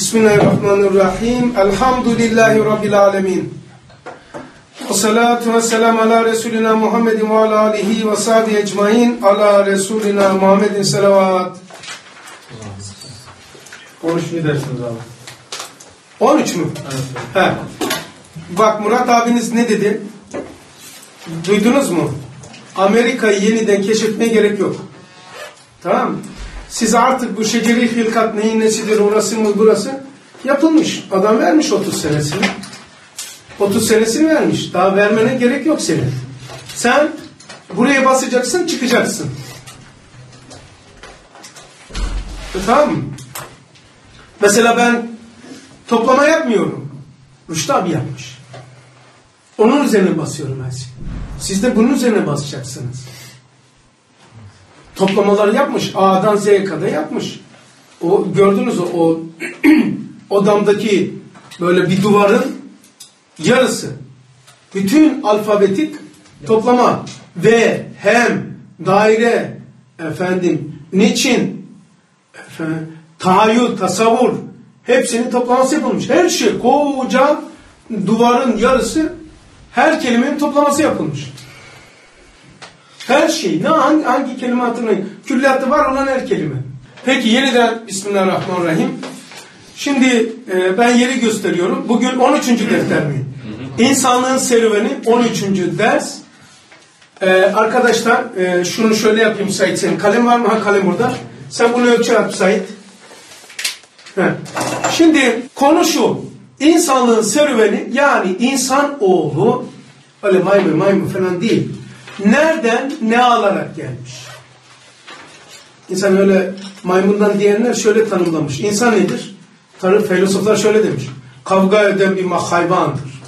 Bismillahirrahmanirrahim. Elhamdülillahi Rabbil alemin. Ve salatu ve selam ala Resulina Muhammedin ve ala alihi ve sahbihi ecmain. Ala Resulina Muhammedin selavat. 13 mi dersiniz abi? 13 mü? Evet. He. Bak Murat abiniz ne dedi? Duydunuz mu? Amerika'yı yeniden keşfetmeye gerek yok. Tamam mı? Siz artık bu şeceri hilkat neyin nesidir orası mı burası? Yapılmış. Adam vermiş 30 senesini. 30 senesini vermiş. Daha vermene gerek yok senin. Sen buraya basacaksın çıkacaksın. E, tamam mı? Mesela ben toplama yapmıyorum. Rüştü abi yapmış. Onun üzerine basıyorum ben. Siz de bunun üzerine basacaksınız. Toplamaları yapmış. A'dan Z'ye kadar yapmış. O gördünüz o, o odamdaki böyle bir duvarın yarısı. Bütün alfabetik toplama ve hem daire efendim niçin efendim, tahayyül, tasavvur hepsinin toplaması yapılmış. Her şey koca duvarın yarısı her kelimenin toplaması yapılmış. Her şey. Ne hangi, hangi kelime hatırlayın? Külliyatı var olan her kelime. Peki yeniden Bismillahirrahmanirrahim. Şimdi e, ben yeri gösteriyorum. Bugün 13. defter mi? İnsanlığın serüveni 13. ders. E, arkadaşlar e, şunu şöyle yapayım Said senin. Kalem var mı? Ha kalem burada. Sen bunu ölçü yap Said. Heh. Şimdi konu şu. İnsanlığın serüveni yani insan oğlu öyle maymun maymun falan değil. Nereden ne alarak gelmiş? İnsan öyle maymundan diyenler şöyle tanımlamış. İnsan nedir? Tanrı filozoflar şöyle demiş. Kavga eden bir hayvandır.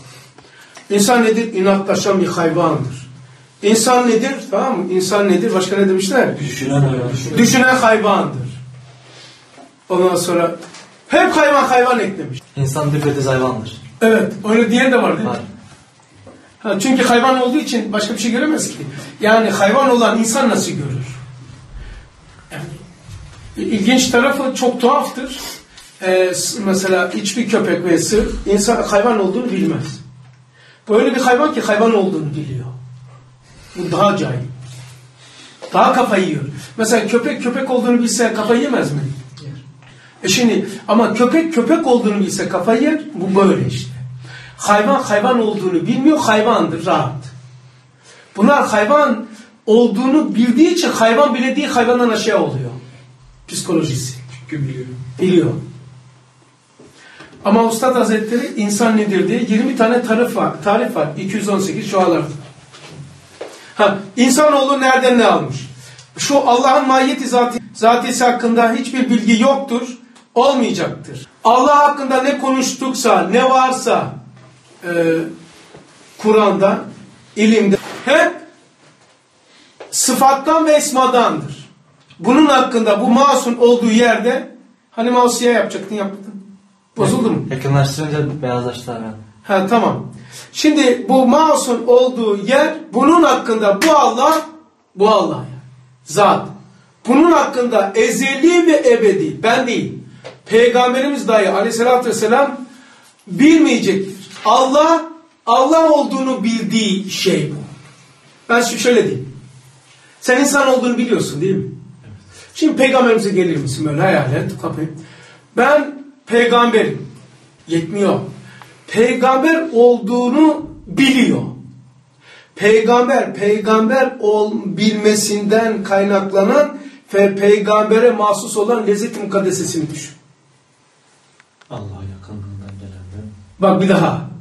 İnsan nedir? İnatlaşan bir hayvandır. İnsan nedir? Tamam mı? İnsan nedir? Başka ne demişler? Düşünen hayvan. Düşünen hayvandır. Ondan sonra hep hayvan hayvan eklemiş. İnsan düpedüz hayvandır. Evet. Öyle diyen de var değil mi? Var. Ha, çünkü hayvan olduğu için başka bir şey göremez ki. Yani hayvan olan insan nasıl görür? Yani, ilginç tarafı çok tuhaftır. Ee, mesela hiçbir köpek ve sır insan hayvan olduğunu bilmez. Böyle bir hayvan ki hayvan olduğunu biliyor. Bu daha cahil. Daha kafayı yiyor. Mesela köpek köpek olduğunu bilse kafayı yemez mi? E şimdi ama köpek köpek olduğunu bilse kafayı yer. Bu böyle işte. Hayvan hayvan olduğunu bilmiyor. Hayvandır rahat. Bunlar hayvan olduğunu bildiği için hayvan bilediği hayvandan aşağı oluyor. Psikolojisi. Çünkü biliyorum. Biliyor. Ama Ustad Hazretleri insan nedir diye 20 tane tarif var. Tarif var. 218 şualar. Ha, insanoğlu nereden ne almış? Şu Allah'ın mahiyeti zati, zatisi hakkında hiçbir bilgi yoktur. Olmayacaktır. Allah hakkında ne konuştuksa, ne varsa e, Kur'an'da, ilimde hep sıfattan ve esmadandır. Bunun hakkında bu masum olduğu yerde hani mausiye yapacaktın yapmadın. Bozuldu mu? Yakınlaştırınca beyazlaştı abi. Ha tamam. Şimdi bu masum olduğu yer bunun hakkında bu Allah bu Allah yani. Zat. Bunun hakkında ezeli ve ebedi ben değil. Peygamberimiz dahi aleyhissalatü vesselam bilmeyecektir. Allah Allah olduğunu bildiği şey bu. Ben şöyle diyeyim. Sen insan olduğunu biliyorsun değil mi? Şimdi peygamberimize gelir misin böyle hayal et. Ben peygamberim. Yetmiyor. Peygamber olduğunu biliyor. Peygamber, peygamber ol, bilmesinden kaynaklanan ve peygambere mahsus olan lezzet-i mukaddesesini düşün. Allah yakınlığından gelen Bak bir daha.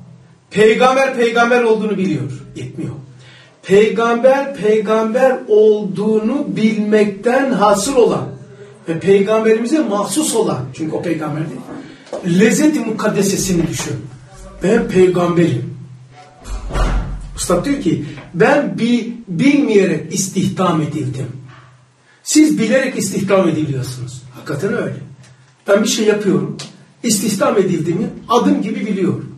Peygamber peygamber olduğunu biliyor. Yetmiyor. Peygamber peygamber olduğunu bilmekten hasıl olan ve peygamberimize mahsus olan çünkü o peygamber değil. Lezzet-i mukaddesesini düşün. Ben peygamberim. Usta diyor ki ben bir bilmeyerek istihdam edildim. Siz bilerek istihdam ediliyorsunuz. Hakikaten öyle. Ben bir şey yapıyorum. İstihdam edildiğimi adım gibi biliyorum.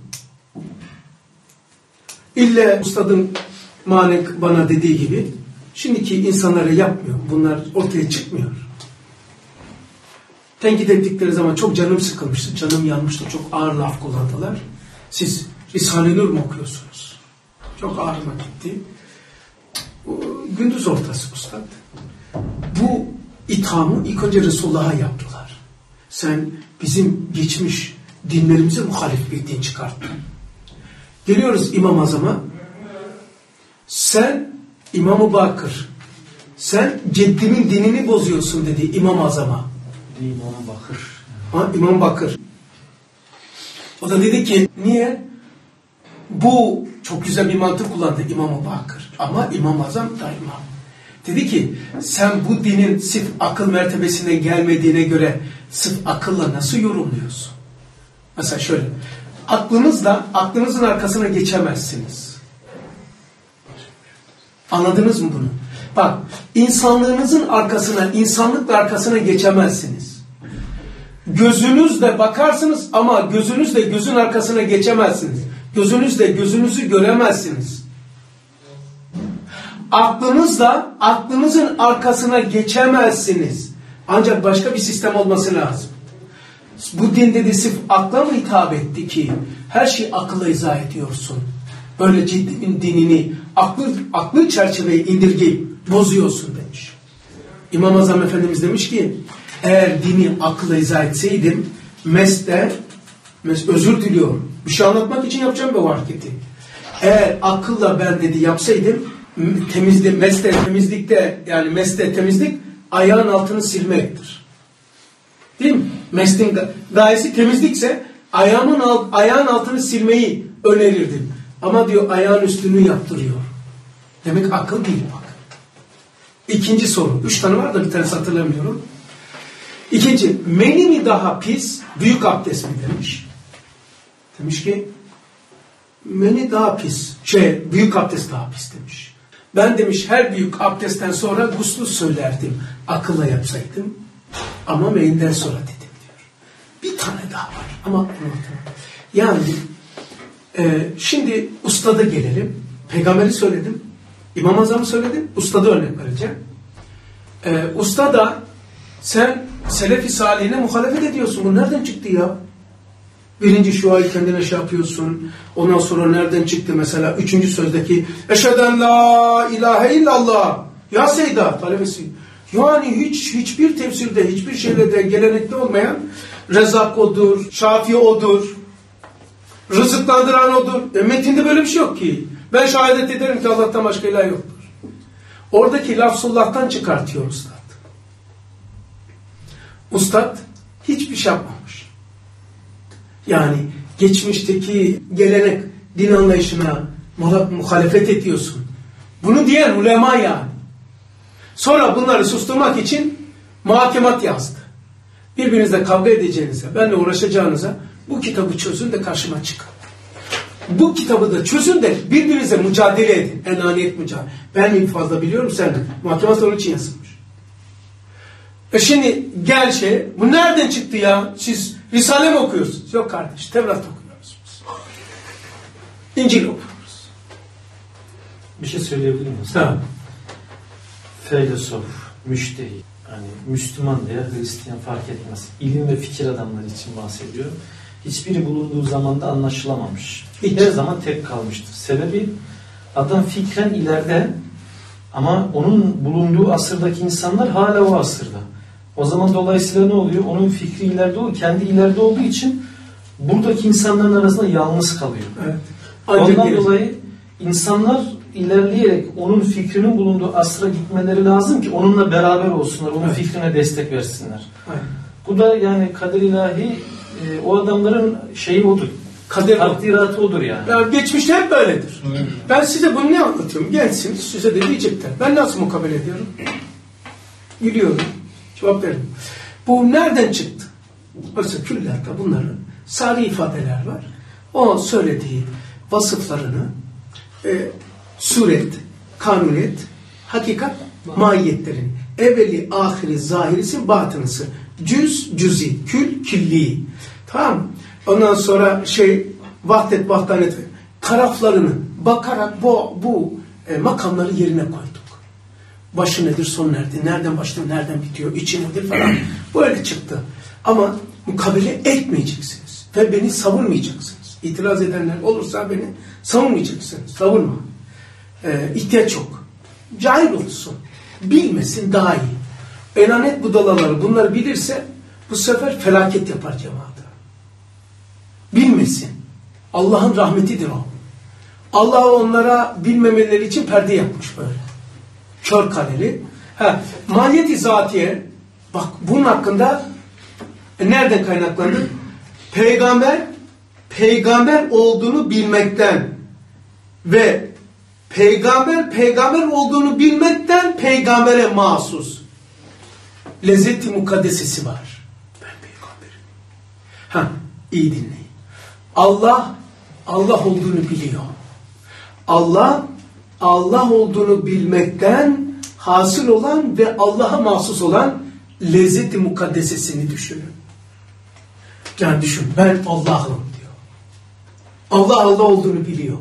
İlle ustadın Manek bana dediği gibi şimdiki insanlara yapmıyor. Bunlar ortaya çıkmıyor. tenkit ettikleri zaman çok canım sıkılmıştı, canım yanmıştı, çok ağır laf kullandılar. Siz Risale-i Nur mu okuyorsunuz? Çok ağrıma gitti. Gündüz ortası ustad. Bu ithamı ilk önce Resulullah'a yaptılar. Sen bizim geçmiş dinlerimize muhalif bir din çıkarttın. Geliyoruz İmam Azam'a. Sen İmam-ı Bakır, sen ceddimin dinini bozuyorsun dedi İmam Azam'a. İmam Bakır. Ha, İmam Bakır. O da dedi ki niye? Bu çok güzel bir mantık kullandı İmam-ı Bakır. Ama İmam Azam da imam. Dedi ki sen bu dinin sırf akıl mertebesine gelmediğine göre sırf akılla nasıl yorumluyorsun? Mesela şöyle. Aklınızla aklınızın arkasına geçemezsiniz. Anladınız mı bunu? Bak insanlığınızın arkasına, insanlıkla arkasına geçemezsiniz. Gözünüzle bakarsınız ama gözünüzle gözün arkasına geçemezsiniz. Gözünüzle gözünüzü göremezsiniz. Aklınızla aklınızın arkasına geçemezsiniz. Ancak başka bir sistem olması lazım. Bu din dedi sırf akla mı hitap etti ki her şeyi akılla izah ediyorsun. Böyle ciddi dinini aklı, aklı çerçeveye indirgeyip bozuyorsun demiş. İmam Azam Efendimiz demiş ki eğer dini akılla izah etseydim mesle mes özür diliyorum. Bir şey anlatmak için yapacağım bu hareketi. Eğer akılla ben dedi yapsaydım temizlik, mesle temizlikte yani mesle temizlik ayağın altını silmektir. Değil mi? Meslin gayesi temizlikse ayağımın alt, ayağın altını silmeyi önerirdim. Ama diyor ayağın üstünü yaptırıyor. Demek akıl değil bak. İkinci soru. Üç tane var da bir tanesi hatırlamıyorum. İkinci. Meni mi daha pis, büyük abdest mi demiş. Demiş ki meni daha pis. Şey, büyük abdest daha pis demiş. Ben demiş her büyük abdestten sonra guslu söylerdim. Akılla yapsaydım. Ama meyinden sonra dedim diyor. Bir tane daha var ama yani e, şimdi ustada gelelim. Peygamberi söyledim. İmam Azam'ı söyledim. Ustada örnek vereceğim. E, usta da sen Selefi Salihine muhalefet ediyorsun. Bu nereden çıktı ya? Birinci şuayı kendine şey yapıyorsun. Ondan sonra nereden çıktı mesela? Üçüncü sözdeki Eşheden la ilahe illallah. Ya Seyda talebesi. Yani hiç hiçbir tefsirde, hiçbir şeyle de gelenekte olmayan Rezak odur, Şafi odur, rızıklandıran odur. E, metinde böyle bir şey yok ki. Ben şehadet ederim ki Allah'tan başka ilah yoktur. Oradaki lafzullah'tan çıkartıyor ustad. Ustad hiçbir şey yapmamış. Yani geçmişteki gelenek, din anlayışına muhalefet ediyorsun. Bunu diyen ulema yani. Sonra bunları susturmak için muhakemat yazdı. Birbirinizle kavga edeceğinize, benimle uğraşacağınıza bu kitabı çözün de karşıma çıkın. Bu kitabı da çözün de birbirinize mücadele edin. Enaniyet mücadele. Ben mi fazla biliyorum sen. Muhakemat onun için yazılmış. E şimdi gel şey, bu nereden çıktı ya? Siz Risale mi okuyorsunuz? Yok kardeş, Tevrat okuyoruz. İncil okuyoruz. Bir şey söyleyebilir miyim? Tamam. Filosof, müştehit, hani Müslüman veya Hristiyan fark etmez. İlim ve fikir adamları için bahsediyor. Hiçbiri bulunduğu zamanda anlaşılamamış. Hiç. Her zaman tek kalmıştır. Sebebi adam fikren ileride ama onun bulunduğu asırdaki insanlar hala o asırda. O zaman dolayısıyla ne oluyor? Onun fikri ileride o, kendi ileride olduğu için buradaki insanların arasında yalnız kalıyor. Evet. Ancak Ondan dolayı insanlar ilerleyerek onun fikrinin bulunduğu asra gitmeleri lazım ki onunla beraber olsunlar, onun Evet. fikrine destek versinler. Aynen. Bu da yani kader ilahi e, o adamların şeyi odur. Kader. Takdiratı odur yani. Yani geçmişte hep böyledir. Ben size bunu ne anlatıyorum? Gençsiniz, size de diyecekler. Ben nasıl mukabele ediyorum? Gülüyorum. Cevap veririm. Bu nereden çıktı? Oysa küllerde bunların sari ifadeler var. O söylediği vasıflarını e, suret, kanuniyet, hakikat, mahiyetlerin evveli, ahiri, zahirisi, batınısı. Cüz, cüzi, kül, külli. Tamam? Ondan sonra şey vahdet, vahdanet taraflarını bakarak bu, bu e, makamları yerine koyduk. Başı nedir, son nerede, nereden başlıyor, nereden bitiyor, içi nedir falan. Böyle çıktı. Ama mukabele etmeyeceksiniz. Ve beni savunmayacaksınız. İtiraz edenler olursa beni savunmayacaksınız. Savunma. Ee, ihtiyaç yok. Cahil olsun. Bilmesin daha iyi. Enanet budalaları bunları bilirse bu sefer felaket yapar cemaate. Bilmesin. Allah'ın rahmetidir o. Allah onlara bilmemeleri için perde yapmış böyle. Kör kaleli. Ha, mahiyeti zatiye bak bunun hakkında e, nereden kaynaklandı? Peygamber peygamber olduğunu bilmekten ve peygamber peygamber olduğunu bilmekten peygambere mahsus lezzeti mukaddesesi var. Ben peygamberim. Ha, iyi dinleyin. Allah Allah olduğunu biliyor. Allah Allah olduğunu bilmekten hasıl olan ve Allah'a mahsus olan lezzeti mukaddesesini düşünün. Yani düşün ben Allah'ım diyor. Allah Allah olduğunu biliyor.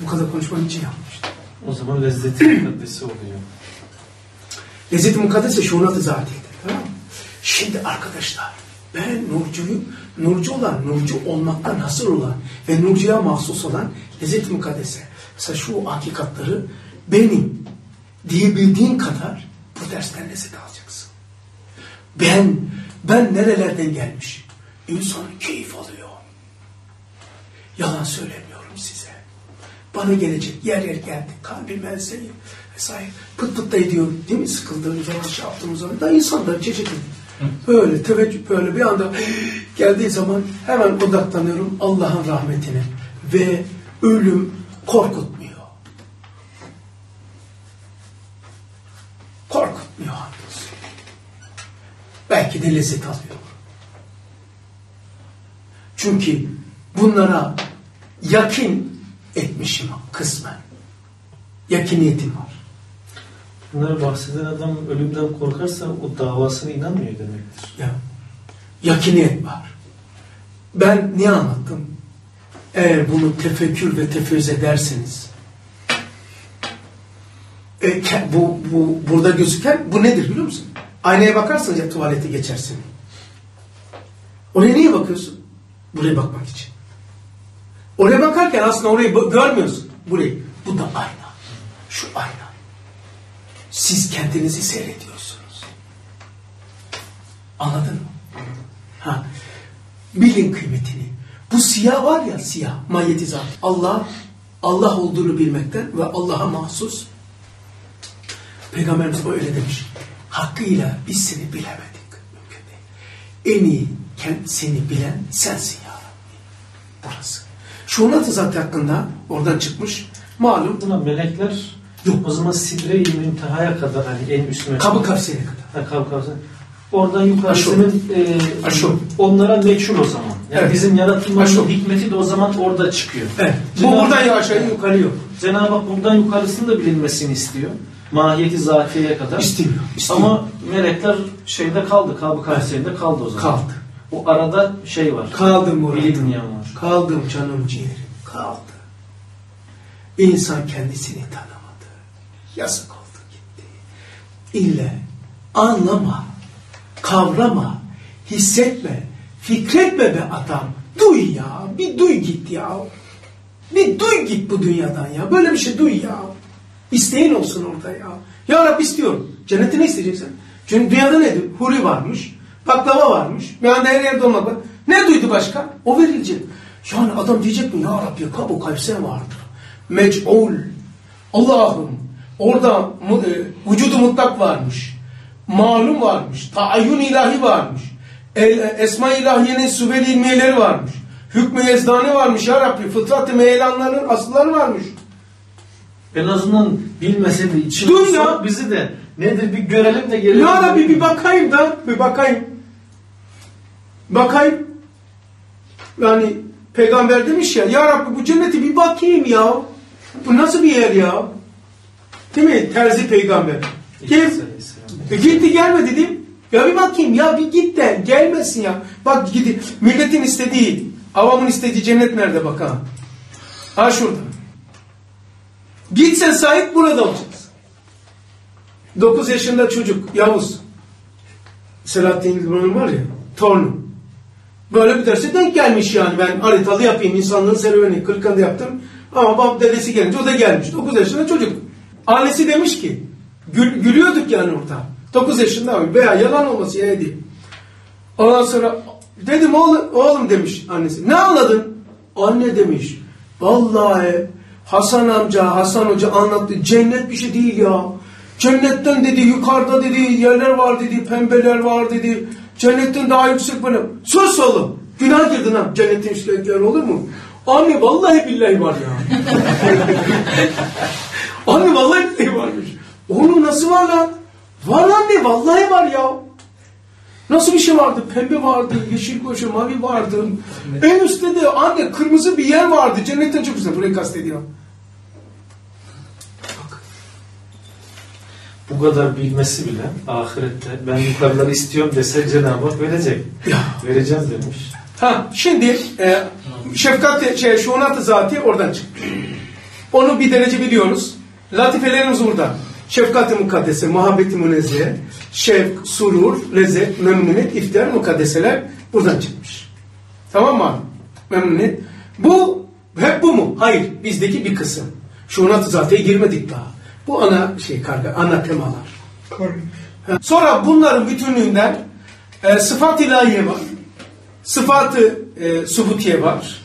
Bu kadar konuşmanın için yapmıştı. O zaman lezzeti mukaddesi oluyor. Lezzet-i Mukaddese şunatı zatiyedir. Tamam mı? Şimdi arkadaşlar ben Nurcu'yu, Nurcu olan, Nurcu olmaktan hasır olan ve Nurcu'ya mahsus olan Lezzet-i Mukaddese. Mesela şu hakikatları benim diyebildiğin kadar bu dersten lezzet alacaksın. Ben, ben nerelerden gelmiş? İnsan keyif alıyor. Yalan söylemiyorum size. Bana gelecek yer yer geldi. Kalbim enseli vesaire. Pıt pıt da ediyor. Değil mi? Sıkıldığımız zaman, şey yaptığımız zaman. Da insan da çeşitli. Böyle teveccüh böyle bir anda geldiği zaman hemen odaklanıyorum Allah'ın rahmetine. Ve ölüm korkutmuyor. Korkutmuyor hamdolsun. Belki de lezzet alıyor. Çünkü bunlara yakin etmişim kısmen. Yakiniyetim var. Bunları bahseden adam ölümden korkarsa o davasına inanmıyor demektir. Ya, yakiniyet var. Ben niye anlattım? Eğer bunu tefekkür ve tefezzüz ederseniz e, bu, bu burada gözüken bu nedir biliyor musun? Aynaya bakarsın ya tuvalete geçersin. Oraya niye bakıyorsun? Buraya bakmak için. Oraya bakarken aslında orayı görmüyorsun. Burayı. Bu da ayna. Şu ayna. Siz kendinizi seyrediyorsunuz. Anladın mı? Ha. Bilin kıymetini. Bu siyah var ya siyah, mahiyeti zat. Allah, Allah olduğunu bilmekten ve Allah'a mahsus. Peygamberimiz öyle demiş. Hakkıyla biz seni bilemedik. Mümkün değil. En iyi seni bilen sensin ya Rabbi. Burası. Şunat-ı zat hakkında oradan çıkmış. Malum Buna melekler Yok. o zaman sidre-i müntehaya kadar hani en üstüne kabı kavsiyene kadar. Ha, kabı kavsiyene. Oradan yukarısının e, Aşu. onlara meçhul o zaman. Yani Evet. bizim yaratılmamızın Aşu. hikmeti de o zaman orada çıkıyor. Evet. Bu buradan aşağıya yukarı yok. Cenab-ı Hak buradan yukarısını da bilinmesini istiyor. Mahiyeti zatiyeye kadar. İstemiyor. istemiyor. Ama melekler şeyde kaldı, kabı kavsiyende kaldı o zaman. Kaldı. O arada şey var. Kaldım var. Kaldım canım ciğerim. Kaldı. İnsan kendisini tanımadı. Yazık oldu gitti. İlle anlama, kavrama, hissetme, fikretme be adam. Duy ya, bir duy git ya. Bir duy git bu dünyadan ya. Böyle bir şey duy ya. İsteğin olsun orada ya. Ya Rabbi istiyorum. Cenneti ne isteyeceksin? Çünkü dünyada nedir? Huri varmış, baklava varmış, anda her yerde olmak var. Ne duydu başka? O verilecek. Yani adam diyecek mi? Ya Rabbi kabu kalpsen vardır. Mec'ul. Allah'ım orada e, vücudu mutlak varmış. Malum varmış. Taayyun ilahi varmış. El, Esma ilahiyenin süveli ilmiyeleri varmış. Hükmü yezdani varmış ya Rabbi. Fıtrat-ı meyelanların asılları varmış. En azından bilmese de ya. bizi de nedir bir görelim de gelelim. Ya Rabbi bir bakayım da, bir bakayım. Bakayım. Yani peygamber demiş ya, Ya Rabbi bu cenneti bir bakayım ya. Bu nasıl bir yer ya? Değil mi? Terzi peygamber. Aleyhisselam. E gitti gelmedi değil mi? Ya bir bakayım ya bir git de gelmesin ya. Bak gidi milletin istediği, avamın istediği cennet nerede bakalım. Ha şurada. Gitsen sahip burada olacaksın. 9 yaşında çocuk Yavuz. Selahattin Yıldırım'ın var ya torunu. Böyle bir derse denk gelmiş yani ben haritalı yapayım insanlığın serüveni Kırkan'da yaptım. Ama bab dedesi gelince o da gelmiş. 9 yaşında çocuk. Annesi demiş ki gül, gülüyorduk yani orada. 9 yaşında abi veya yalan olması yani değil. Ondan sonra dedim oğlum, oğlum demiş annesi. Ne anladın? Anne demiş. Vallahi Hasan amca, Hasan hoca anlattı. Cennet bir şey değil ya. Cennetten dedi yukarıda dedi yerler var dedi, pembeler var dedi. Cennetten daha yüksek böyle. Sus oğlum. Günah girdin ha. Cennetin yüksek yer olur mu? Anne vallahi billahi var ya. anne vallahi billahi varmış. Oğlum nasıl var lan? Var anne vallahi var ya. Nasıl bir şey vardı? Pembe vardı, yeşil koşu, mavi vardı. En üstte de anne kırmızı bir yer vardı. Cennetten çok güzel. Burayı kastediyor. Bu kadar bilmesi bile ahirette ben yukarıları istiyorum dese Cenab-ı Hak verecek. Ya. Vereceğim demiş. Ha şimdi e, şefkat şey şuunat-ı zati oradan çıktı. Onu bir derece biliyoruz. Latifelerimiz burada. Şefkat-ı mukaddese, muhabbeti münezzehe, şevk, surur, lezzet, memnuniyet, iftihar, mukaddeseler buradan çıkmış. Tamam mı? Memnuniyet. Bu, hep bu mu? Hayır. Bizdeki bir kısım. Zatiye girmedik daha. Bu ana şey karga, ana temalar. Sonra bunların bütünlüğünden e, sıfat ilahiye var. Sıfatı e, subutiye var.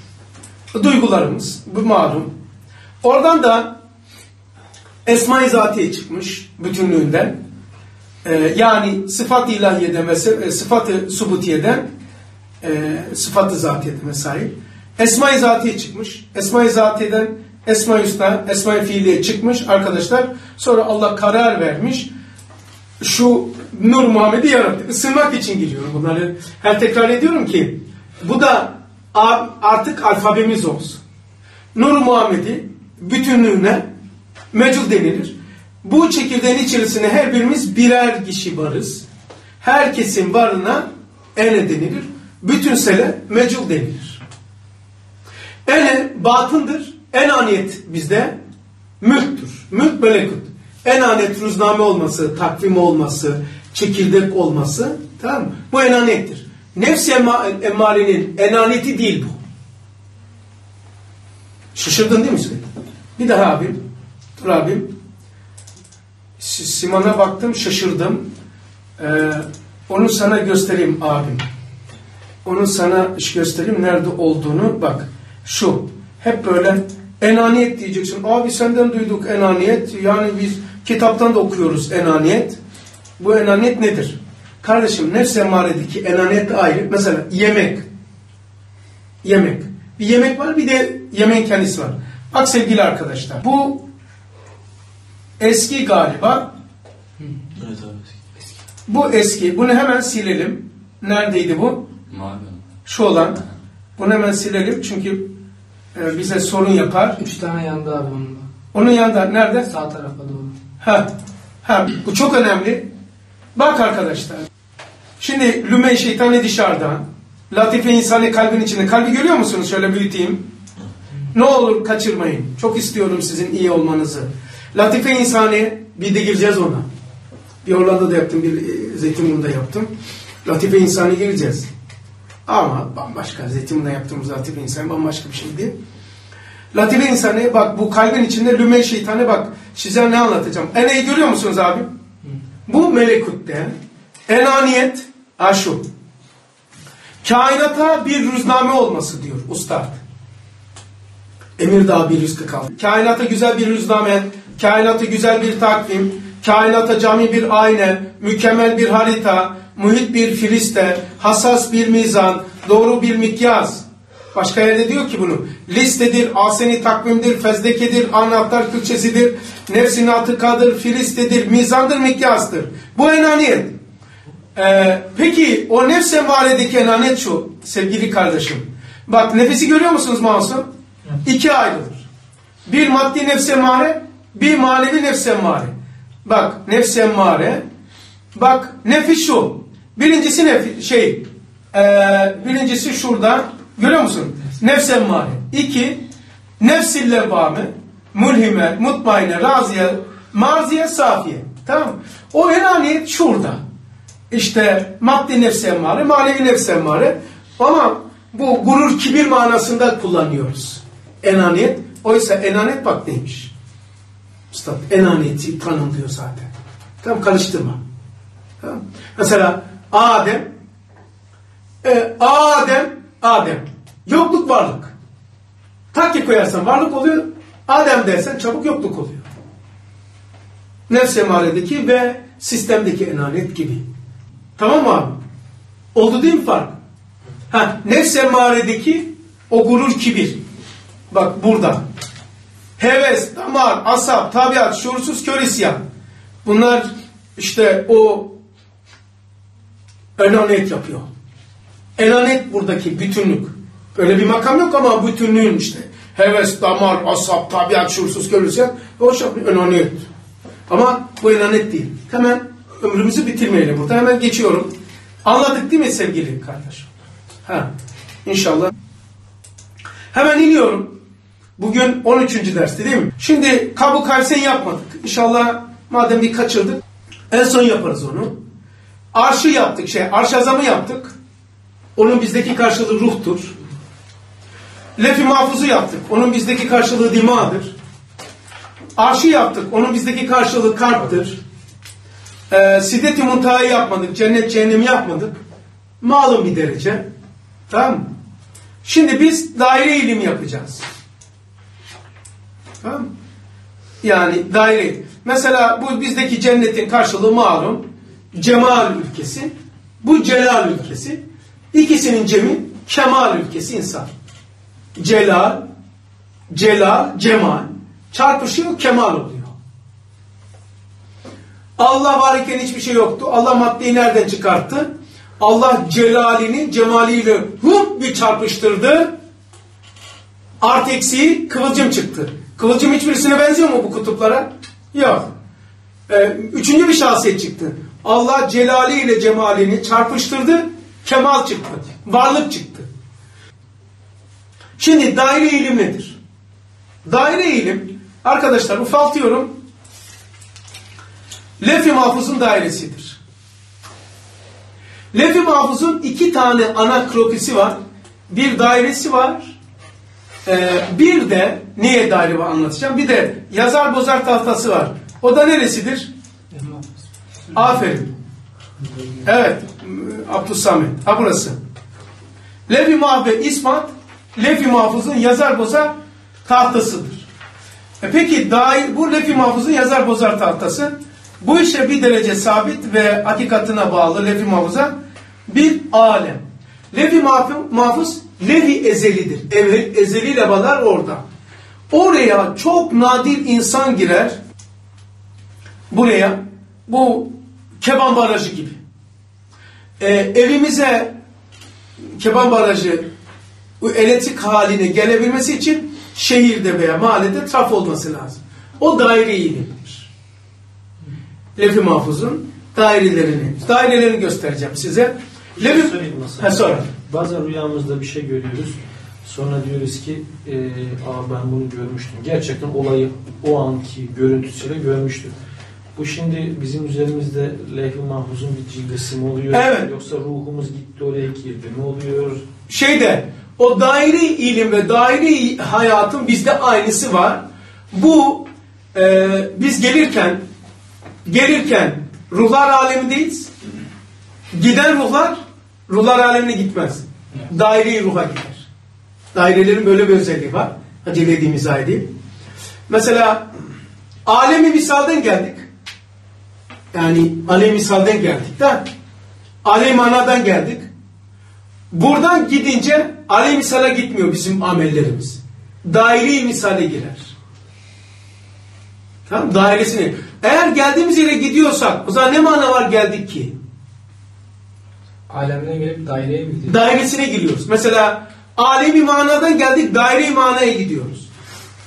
Duygularımız, bu malum. Oradan da Esma-i Zatiye çıkmış bütünlüğünden. E, yani sıfat-ı ilahiyeden ve sıfat-ı subutiyeden e, sıfat-ı zatiyede sahip. Esma-i Zatiye çıkmış. Esma-i Zatiye'den Esma-i Hüsna, Esma-i Fiiliye çıkmış arkadaşlar. Sonra Allah karar vermiş. Şu Nur Muhammed'i yarattı. Isınmak için giriyorum bunları. Her tekrar ediyorum ki bu da artık alfabemiz olsun. Nur Muhammed'i bütünlüğüne mecul denilir. Bu çekirdeğin içerisine her birimiz birer kişi varız. Herkesin varına ene denilir. Bütünsele mecul denilir. Ene batındır. Enaniyet bizde mülktür. Mülk melekut. Enaniyet ruzname olması, takvim olması, çekirdek olması tamam mı? Bu enaniyettir. Emma- emmarenin enaniyeti değil bu. Şaşırdın değil mi Süleyman? Bir daha abim. Dur abim. Si- Simon'a baktım şaşırdım. Ee, onu sana göstereyim abim. Onu sana göstereyim nerede olduğunu. Bak şu. Hep böyle enaniyet diyeceksin. Abi senden duyduk enaniyet. Yani biz kitaptan da okuyoruz enaniyet. Bu enaniyet nedir? Kardeşim nefs emaredeki enaniyet ayrı. Mesela yemek. Yemek. Bir yemek var bir de yemeğin kendisi var. Bak sevgili arkadaşlar. Bu eski galiba. Evet abi. Bu eski. Bunu hemen silelim. Neredeydi bu? Mavi. Şu olan. Bunu hemen silelim çünkü e, bize sorun yapar. Üç tane yandı abi onun. Onun yanında nerede? Sağ tarafa doğru. Ha, ha, bu çok önemli. Bak arkadaşlar. Şimdi lüme şeytanı dışarıdan. Latife insanı kalbin içinde. Kalbi görüyor musunuz? Şöyle büyüteyim. Ne olur kaçırmayın. Çok istiyorum sizin iyi olmanızı. Latife insanı bir de gireceğiz ona. Bir Orlando'da yaptım, bir e, Zeytinburnu'da yaptım. Latife insanı gireceğiz. Ama bambaşka. Zeytinburnu'da yaptığımız Latife insanı bambaşka bir şeydi. Latife insanı bak bu kalbin içinde lüme şeytanı bak size ne anlatacağım. Eneyi görüyor musunuz abi? Bu melekutte enaniyet aşu. Kainata bir rüzname olması diyor ustad. Emirdağ 146. Kainata güzel bir rüzname, kainata güzel bir takvim, kainata cami bir ayna, mükemmel bir harita, muhit bir filiste, hassas bir mizan, doğru bir mikyaz. Başka yerde diyor ki bunu. Listedir, aseni takvimdir, fezlekedir, anahtar külçesidir, nefsin atıkadır, filistedir, mizandır, mikyastır. Bu enaniyet. Ee, peki o nefs emmaredeki enanet şu sevgili kardeşim. Bak nefesi görüyor musunuz masum? İki ayrılır. Bir maddi nefs emmare, bir manevi nefs emmare. Bak nefs emmare, bak nefis şu. Birincisi nefis, şey, ee, birincisi şurada, görüyor musun? Nefs emmare. İki, nefs-i levvame, mulhime, mutmaine, raziye, marziye, safiye. Tamam? O enaniyet şurada. işte maddi nefs emmare, manevi nefs emmare ama bu gurur kibir manasında kullanıyoruz. Enaniyet. Oysa enanet bak neymiş. Üstad enaniyeti tanımlıyor zaten. Tamam karıştırma. Tamam. Mesela Adem e, Adem Adem yokluk varlık. Takki koyarsan varlık oluyor. Adem dersen çabuk yokluk oluyor. Nefs emaredeki ve sistemdeki enanet gibi. Tamam mı abi? Oldu değil mi fark? Ha, nefs emaredeki o gurur kibir. Bak burada. Heves, damar, asap, tabiat, şuursuz kör isyan. Bunlar işte o enanet yapıyor. Enanet buradaki bütünlük. Öyle bir makam yok ama bütünlüğün işte. Heves, damar, asap, tabiat, şuursuz isyan. O şey enanet. Ama bu enanet değil. Hemen ömrümüzü bitirmeyelim burada. Hemen geçiyorum. Anladık değil mi sevgili kardeş? Ha, inşallah. Hemen iniyorum. Bugün 13. dersti değil mi? Şimdi kabu kaysen yapmadık. İnşallah madem bir kaçırdık en son yaparız onu. Arşı yaptık şey arş azamı yaptık. Onun bizdeki karşılığı ruhtur. Lefi mahfuzu yaptık. Onun bizdeki karşılığı dimadır. Arşı yaptık. Onun bizdeki karşılığı kalptir. Ee, Siddet-i muntahayı yapmadık. Cennet cehennemi yapmadık. Malum bir derece. Tamam mı? Şimdi biz daire ilim yapacağız. Tamam? Yani daire. Mesela bu bizdeki cennetin karşılığı malum. Cemal ülkesi. Bu celal ülkesi. İkisinin cemi kemal ülkesi insan. Celal, celal, cemal. Çarpışıyor kemal oluyor. Allah var iken hiçbir şey yoktu. Allah maddeyi nereden çıkarttı? Allah celalini cemaliyle hum bir çarpıştırdı. Art eksiği kıvılcım çıktı. Kıvılcım hiçbirisine benziyor mu bu kutuplara? Yok. Ee, üçüncü bir şahsiyet çıktı. Allah celaliyle cemalini çarpıştırdı. Kemal çıktı. Varlık çıktı. Şimdi daire ilim nedir? Daire ilim arkadaşlar ufaltıyorum. Lef-i mahfuzun dairesidir. Lef-i mahfuzun iki tane ana kropisi var. Bir dairesi var. Ee, bir de niye daire anlatacağım. Bir de yazar bozar tahtası var. O da neresidir? Aferin. Evet. Abdüssamet. Ha burası. Lef-i mahve ispat Lef-i mahfuzun yazar bozar tahtasıdır. E peki dair, bu lef-i mahfuzun yazar bozar tahtası bu işe bir derece sabit ve hakikatine bağlı lef-i mahfuza bir alem. Lef-i mahfuz levi ezelidir. Evvel, ezeli levalar orada. Oraya çok nadir insan girer. Buraya bu keban barajı gibi. Ee, evimize keban barajı elektrik haline gelebilmesi için şehirde veya mahallede trafo olması lazım. O daire ilimdir. Lef-i mahfuzun dairelerini, dairelerini göstereceğim size. Lef ha, sonra. Bazen rüyamızda bir şey görüyoruz. Sonra diyoruz ki e, Aa, ben bunu görmüştüm. Gerçekten olayı o anki görüntüsüyle görmüştüm. Bu şimdi bizim üzerimizde lef-i mahfuzun bir cilvesi mi oluyor? Evet. Yoksa ruhumuz gitti oraya girdi mi oluyor? Şeyde o daire ilim ve daire hayatın bizde aynısı var. Bu e, biz gelirken gelirken ruhlar alemindeyiz. Giden ruhlar ruhlar alemine gitmez. Daire ruha gider. Dairelerin böyle bir özelliği var. Acele edeyim izah edeyim. Mesela alemi misalden geldik. Yani alem misalden geldik de alem manadan geldik. Buradan gidince alem misale gitmiyor bizim amellerimiz. Daire misale girer. Tamam dairesini. Eğer geldiğimiz yere gidiyorsak o zaman ne mana var geldik ki? Alemine gelip daireye mi gidiyor? Dairesine giriyoruz. Mesela alemi manadan geldik daire-i manaya gidiyoruz.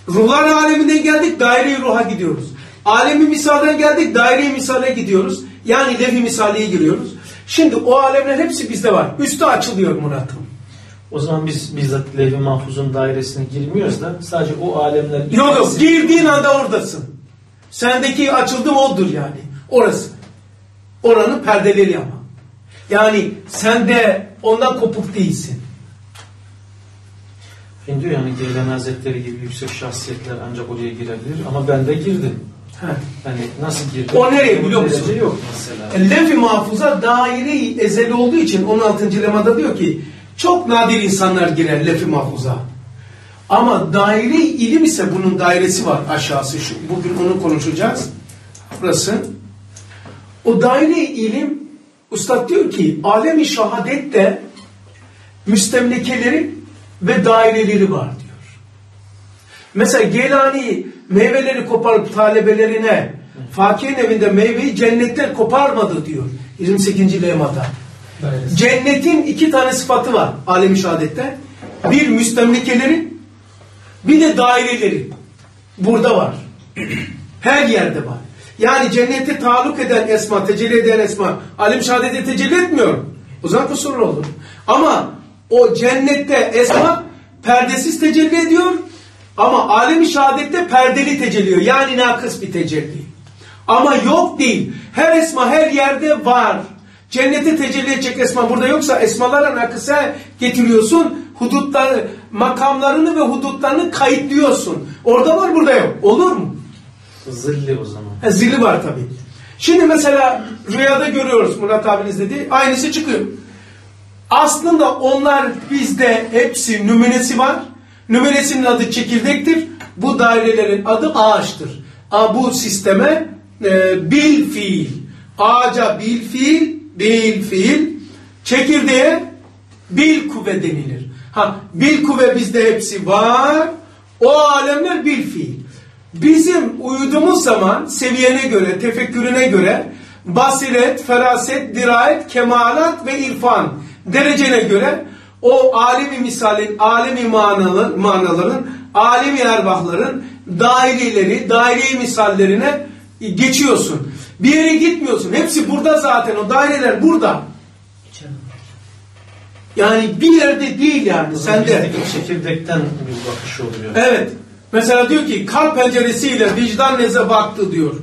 Ruhlar aleminden geldik daire-i ruha gidiyoruz. Alemi misalden geldik daire-i misale gidiyoruz. Yani lev-i misaleye giriyoruz. Şimdi o alemler hepsi bizde var. Üstü açılıyor Murat'ım. O zaman biz bizzat levh-i mahfuzun dairesine girmiyoruz da sadece o alemler... Yok yok girdiğin anda oradasın. Sendeki açıldı odur yani. Orası. Oranın perdeleri ama. Yani sen de ondan kopuk değilsin. Diyor yani Geylani Hazretleri gibi yüksek şahsiyetler ancak oraya girebilir ama ben de girdim. He. Yani nasıl girdim? O nereye biliyor musun? yok mesela. Lef-i mahfuza daire ezeli olduğu için 16. lemada diyor ki çok nadir insanlar girer lef-i mahfuza. Ama daire ilim ise bunun dairesi var aşağısı. Şu, bugün onu konuşacağız. Burası. O daire ilim Ustad diyor ki alemi şahadette müstemlekeleri ve daireleri var diyor. Mesela Geylani meyveleri koparıp talebelerine fakirin evinde meyveyi cennetten koparmadı diyor. 28. lemada. Cennetin iki tane sıfatı var alemi şehadette. Bir müstemlekeleri bir de daireleri. Burada var. Her yerde var. Yani cennete taluk eden esma, tecelli eden esma alem şehadete tecelli etmiyor. O zaman kusurlu olur. Ama o cennette esma perdesiz tecelli ediyor. Ama alemi şehadette perdeli tecelli ediyor. Yani nakıs bir tecelli. Ama yok değil. Her esma her yerde var. Cennete tecelli edecek esma burada yoksa esmalara nakısa getiriyorsun. Hudutları, makamlarını ve hudutlarını kayıtlıyorsun. Orada var burada yok. Olur mu? Zilli o zaman. Ha, zili var tabii. Şimdi mesela rüyada görüyoruz Murat abiniz dedi. Aynısı çıkıyor. Aslında onlar bizde hepsi nümunesi var. Nümunesinin adı çekirdektir. Bu dairelerin adı ağaçtır. Ama bu sisteme e, bil fiil. Ağaca bil fiil, bil fiil. Çekirdeğe bil kuvve denilir. Ha, bil kuvve bizde hepsi var. O alemler bil fiil. Bizim uyuduğumuz zaman seviyene göre, tefekkürüne göre basiret, feraset, dirayet, kemalat ve irfan derecene göre o alemi misalin, alemi manalı, manaların, alemi ervahların daireleri, daire misallerine geçiyorsun. Bir yere gitmiyorsun. Hepsi burada zaten. O daireler burada. Yani bir yerde değil yani. Sende. Çekirdekten bir bakış oluyor. Evet. Mesela diyor ki kalp penceresiyle vicdan neze baktı diyor.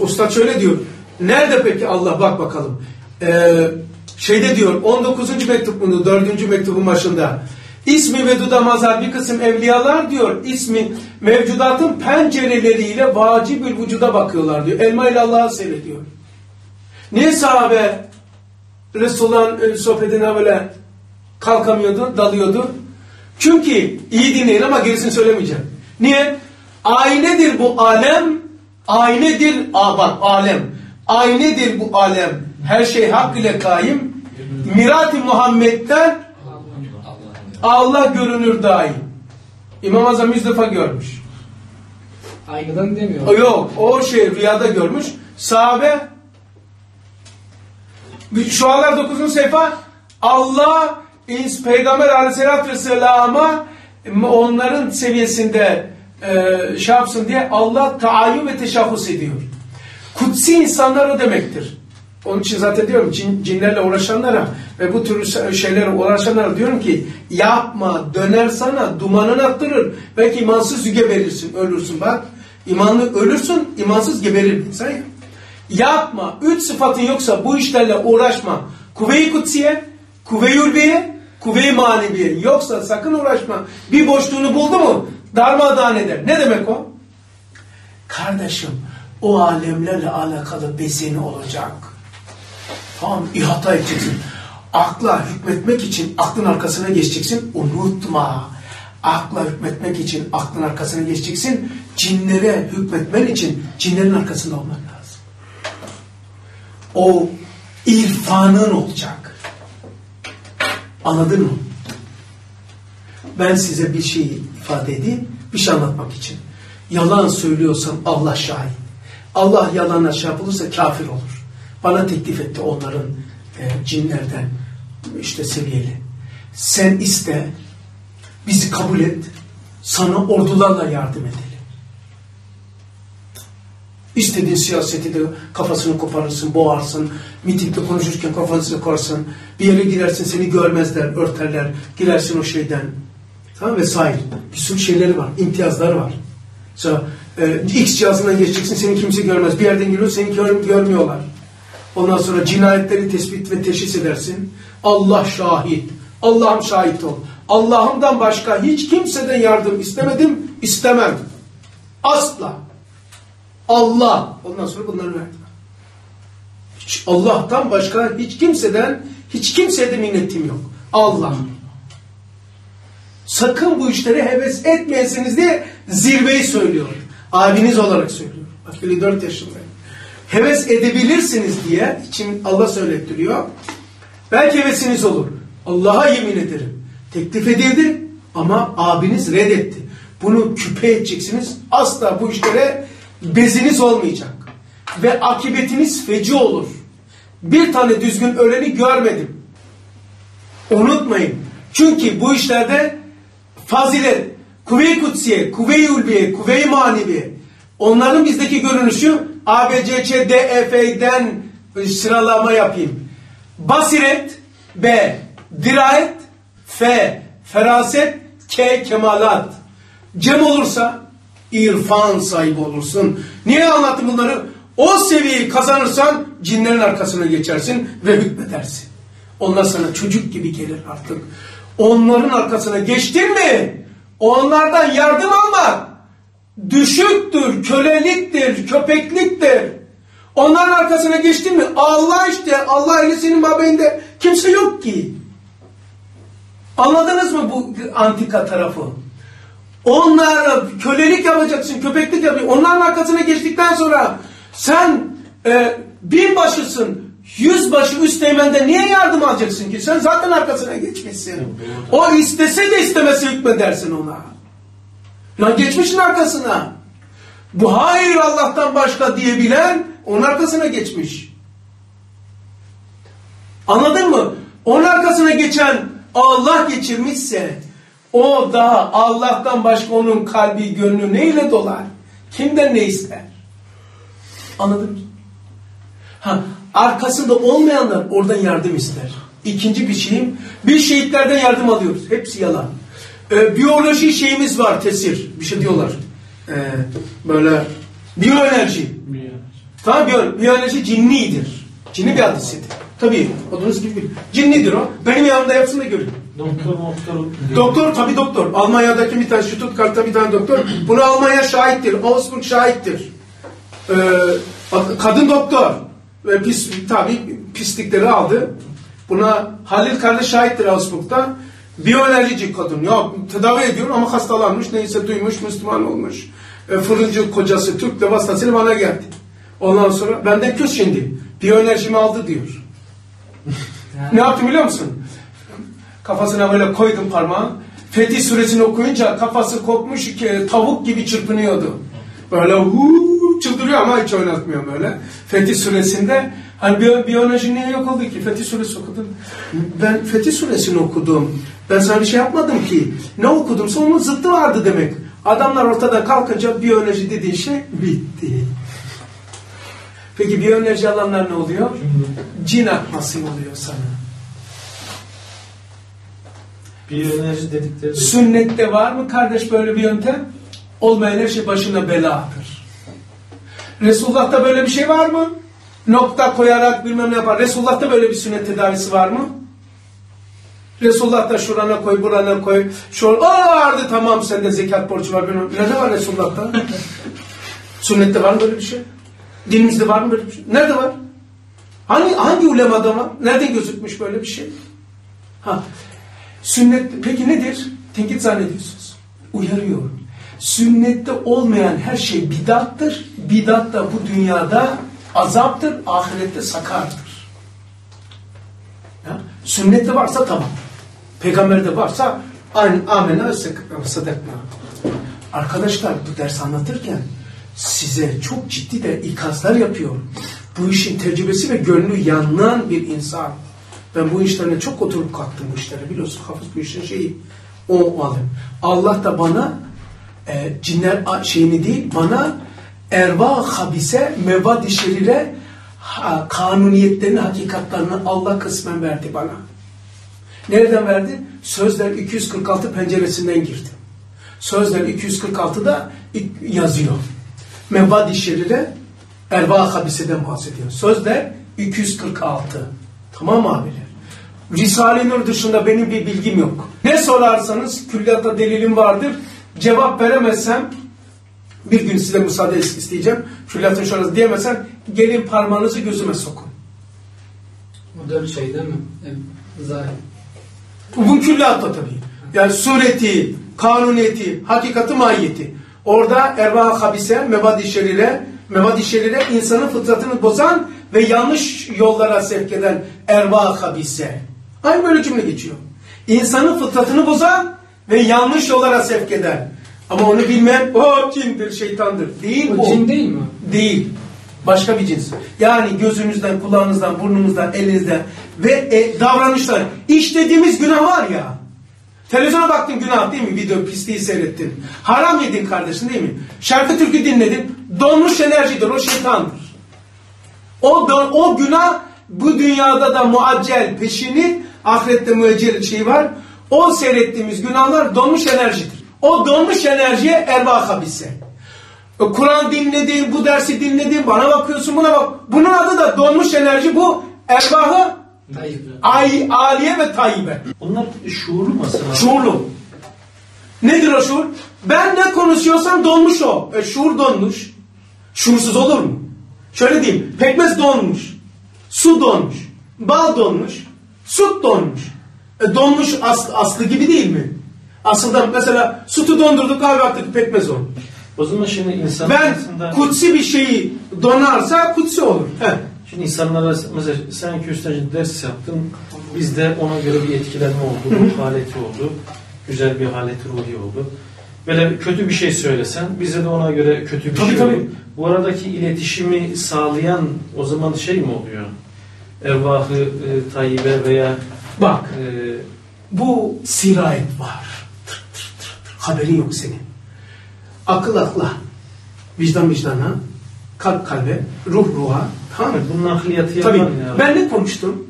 Usta şöyle diyor. Nerede peki Allah bak bakalım. Ee, şeyde diyor 19. mektup bunu 4. mektubun başında. İsmi ve dudamazar bir kısım evliyalar diyor. ismi mevcudatın pencereleriyle vacibül vücuda bakıyorlar diyor. Elma ile Allah'ı seyrediyor. Niye sahabe Resulullah'ın sohbetine böyle kalkamıyordu, dalıyordu? Çünkü iyi dinleyin ama gerisini söylemeyeceğim. Niye? Aynedir bu alem, aynedir, aa bak alem, aynedir bu alem. Her şey hak ile kaim. Mirat-ı Muhammed'den Allah görünür daim. İmam Azam yüz defa görmüş. Aynadan demiyor. O yok, o şey rüyada görmüş. Sahabe şu anlar 9. sayfa Allah ins Peygamber aleyhissalatü vesselama onların seviyesinde e, şey yapsın diye Allah taayyün ve teşahhus ediyor. Kutsi insanlar o demektir. Onun için zaten diyorum cin, cinlerle uğraşanlara ve bu tür şeylere uğraşanlara diyorum ki yapma döner sana dumanını attırır. Belki imansız geberirsin ölürsün bak. İmanlı ölürsün imansız geberir insan ya. Yapma. Üç sıfatın yoksa bu işlerle uğraşma. Kuvve-i kutsiye, kuvve-i ülbiye, kuvve-i maneviye. Yoksa sakın uğraşma. Bir boşluğunu buldu mu darmadağın eder. Ne demek o? Kardeşim o alemlerle alakalı bezeni olacak. Tamam ihata edeceksin. Akla hükmetmek için aklın arkasına geçeceksin. Unutma. Akla hükmetmek için aklın arkasına geçeceksin. Cinlere hükmetmen için cinlerin arkasında olman lazım. O irfanın olacak. Anladın mı? Ben size bir şey ifade edeyim, bir şey anlatmak için. Yalan söylüyorsam Allah şahit. Allah yalana şey yapılırsa kafir olur. Bana teklif etti onların e, cinlerden işte seviyeli. Sen iste, bizi kabul et, sana ordularla yardım edelim. İstediğin siyaseti de kafasını koparırsın, boğarsın, mitingde konuşurken kafanı koparsın, bir yere girersin seni görmezler, örterler, girersin o şeyden. Tamam vesaire. Bir sürü şeyleri var, imtiyazları var. Mesela e, X cihazından geçeceksin, seni kimse görmez. Bir yerden giriyor, seni gör, görmüyorlar. Ondan sonra cinayetleri tespit ve teşhis edersin. Allah şahit. Allah'ım şahit ol. Allah'ımdan başka hiç kimseden yardım istemedim, istemem. Asla. Allah. Ondan sonra bunları verdi. Hiç Allah'tan başka hiç kimseden, hiç kimseye de minnetim yok. Allah. Sakın bu işlere heves etmeyesiniz diye zirveyi söylüyor. Abiniz olarak söylüyor. Bak 54 yaşındayım. Heves edebilirsiniz diye için Allah söylettiriyor. Belki hevesiniz olur. Allah'a yemin ederim. Teklif edildi ama abiniz reddetti. Bunu küpe edeceksiniz. Asla bu işlere beziniz olmayacak. Ve akıbetiniz feci olur. Bir tane düzgün öleni görmedim. Unutmayın. Çünkü bu işlerde fazilet, kuvve-i kutsiye, kuvve-i ulviye, kuvve-i maneviye onların bizdeki görünüşü A, B, C, Ç, D, E, F'den sıralama yapayım. Basiret, B, dirayet, F, feraset, K, kemalat. Cem olursa irfan sahibi olursun. Niye anlattım bunları? O seviyeyi kazanırsan cinlerin arkasına geçersin ve hükmedersin. Onlar sana çocuk gibi gelir artık. Onların arkasına geçtin mi? Onlardan yardım alma. Düşüktür, köleliktir, köpekliktir. Onların arkasına geçtin mi? Allah işte, Allah ile senin mabeyinde kimse yok ki. Anladınız mı bu antika tarafı? Onlara kölelik yapacaksın, köpeklik yapacaksın. Onların arkasına geçtikten sonra sen e, binbaşısın, yüzbaşı üsteğmende niye yardım alacaksın ki? Sen zaten arkasına geçmişsin. O istese de istemese hükmedersin ona. Ya geçmişin arkasına. Bu hayır Allah'tan başka diyebilen onun arkasına geçmiş. Anladın mı? Onun arkasına geçen Allah geçirmişse o da Allah'tan başka onun kalbi, gönlü neyle dolar? Kimden ne ister? Anladın mı? Ha, arkasında olmayanlar oradan yardım ister. İkinci bir şeyim, biz şehitlerden yardım alıyoruz. Hepsi yalan. Ee, biyoloji şeyimiz var, tesir. Bir şey diyorlar. Ee, böyle biyoenerji. Tamam biyo, biyoloji cinnidir. Cinni bir hadisidir. Tabii, odunuz gibi. Cinnidir o. Benim yanımda yapsın da görün. Doktor doktor. Doktor tabi doktor. Almanya'daki bir tane Stuttgart'ta bir tane doktor. Bunu Almanya şahittir. Augsburg şahittir. Ee, kadın doktor. Ve pis, tabi pislikleri aldı. Buna Halil kardeş şahittir Augsburg'da. Biyoenerjici kadın. Yok tedavi ediyor ama hastalanmış. Neyse duymuş Müslüman olmuş. E, fırıncı kocası Türk de vasıtasıyla bana geldi. Ondan sonra benden küs şimdi. Biyoenerjimi aldı diyor. ne yaptım biliyor musun? Kafasına böyle koydum parmağı. Fetih suresini okuyunca kafası kopmuş ki tavuk gibi çırpınıyordu. Böyle huu çıldırıyor ama hiç oynatmıyor böyle. Fetih suresinde hani biyo, biyoloji niye yok oldu ki? Fetih suresi okudum. Ben Fetih suresini okudum. Ben sana bir şey yapmadım ki. Ne okudumsa onun zıttı vardı demek. Adamlar ortada kalkınca biyoloji dediğin şey bitti. Peki biyoloji alanlar ne oluyor? Cin akması oluyor sana. Biyoenerji dedikleri. Sünnette var mı kardeş böyle bir yöntem? Olmayan her şey başına beladır. Resulullah'ta böyle bir şey var mı? Nokta koyarak bilmem ne yapar. Resulullah'ta böyle bir sünnet tedavisi var mı? Resulullah'ta şurana koy, burana koy. Şu Aa vardı tamam sende zekat borcu var. Bilmem. Nerede var Resulullah'ta? Sünnette var mı böyle bir şey? Dinimizde var mı böyle bir şey? Nerede var? Hangi, hangi ulemada var? Nerede gözükmüş böyle bir şey? Ha, Sünnet peki nedir? Tenkit zannediyorsunuz. Uyarıyorum. Sünnette olmayan her şey bidattır. Bidat da bu dünyada azaptır, ahirette sakardır. Ya? Sünnette varsa tamam. Peygamberde varsa amenna sadakna. Arkadaşlar bu ders anlatırken size çok ciddi de ikazlar yapıyorum. Bu işin tecrübesi ve gönlü yanılan bir insan. Ben bu işlerine çok oturup kalktım bu işlere biliyorsun hafız bu işin şeyi o alim. Allah da bana e, cinler şeyini değil bana erva habise mevad şerire ha, kanuniyetlerin hakikatlerini Allah kısmen verdi bana. Nereden verdi? Sözler 246 penceresinden girdi. Sözler 246'da yazıyor. Mevad şerire erva habiseden bahsediyor. Sözler 246. Tamam abiler? Risale-i Nur dışında benim bir bilgim yok. Ne sorarsanız külliyatta delilim vardır. Cevap veremezsem bir gün size müsaade isteyeceğim. Külliyatın şurası diyemezsem gelin parmağınızı gözüme sokun. O dört şey değil mi? Evet. Zahir. Bu külliyatta tabii. Yani sureti, kanuniyeti, hakikati, mahiyeti. Orada erva habise, mevadi şerire, mevadi şerire insanın fıtratını bozan ve yanlış yollara sevk eden erva habise. Aynı böyle cümle geçiyor. İnsanın fıtratını bozan ve yanlış yollara sevk eden. Ama onu bilmeyen o cindir, şeytandır. Değil O bu. cin değil mi? Değil. Başka bir cins. Yani gözünüzden, kulağınızdan, burnunuzdan, elinizden ve e, davranışlar. İşlediğimiz günah var ya. Televizyona baktın günah değil mi? Video pisliği seyrettin. Haram yedin kardeşin değil mi? Şarkı türkü dinledin. Donmuş enerjidir. O şeytandır. O, o günah bu dünyada da muaccel peşini ahirette müeccel şey var. O seyrettiğimiz günahlar donmuş enerjidir. O donmuş enerjiye erba habise. E, Kur'an dinledin, bu dersi dinledin, bana bakıyorsun buna bak. Bunun adı da donmuş enerji bu. Erbahı Tayyip. ay, aliye ve tayyibe. Onlar şuurlu mu aslında? Şuurlu. Nedir o şuur? Ben ne konuşuyorsam donmuş o. E, şuur donmuş. Şuursuz olur mu? Şöyle diyeyim. Pekmez donmuş. Su donmuş. Bal donmuş. Süt donmuş. E, donmuş as- aslı gibi değil mi? Aslında mesela sütü dondurduk kahve attık pekmez olmuş. O zaman şimdi insan Ben arasında... kutsi bir şeyi donarsa kutsi olur. Heh. Şimdi insanlara mesela sen iki üstadın ders yaptın. Bizde ona göre bir etkilenme oldu. bir haleti oldu. Güzel bir haleti ruhi oldu. Böyle kötü bir şey söylesen bize de ona göre kötü bir Tabii, şey tabii. oluyor. Bu aradaki iletişimi sağlayan o zaman şey mi oluyor? Ervahı e, tayyibe veya Bak e, bu sirayet var. Tır tır tır tır. Haberin yok senin. Akıl akla, vicdan vicdana, kalp kalbe, ruh ruha. Tamam mı? bunun nakliyatı Tabii. yapan ya. Ben ne konuştum?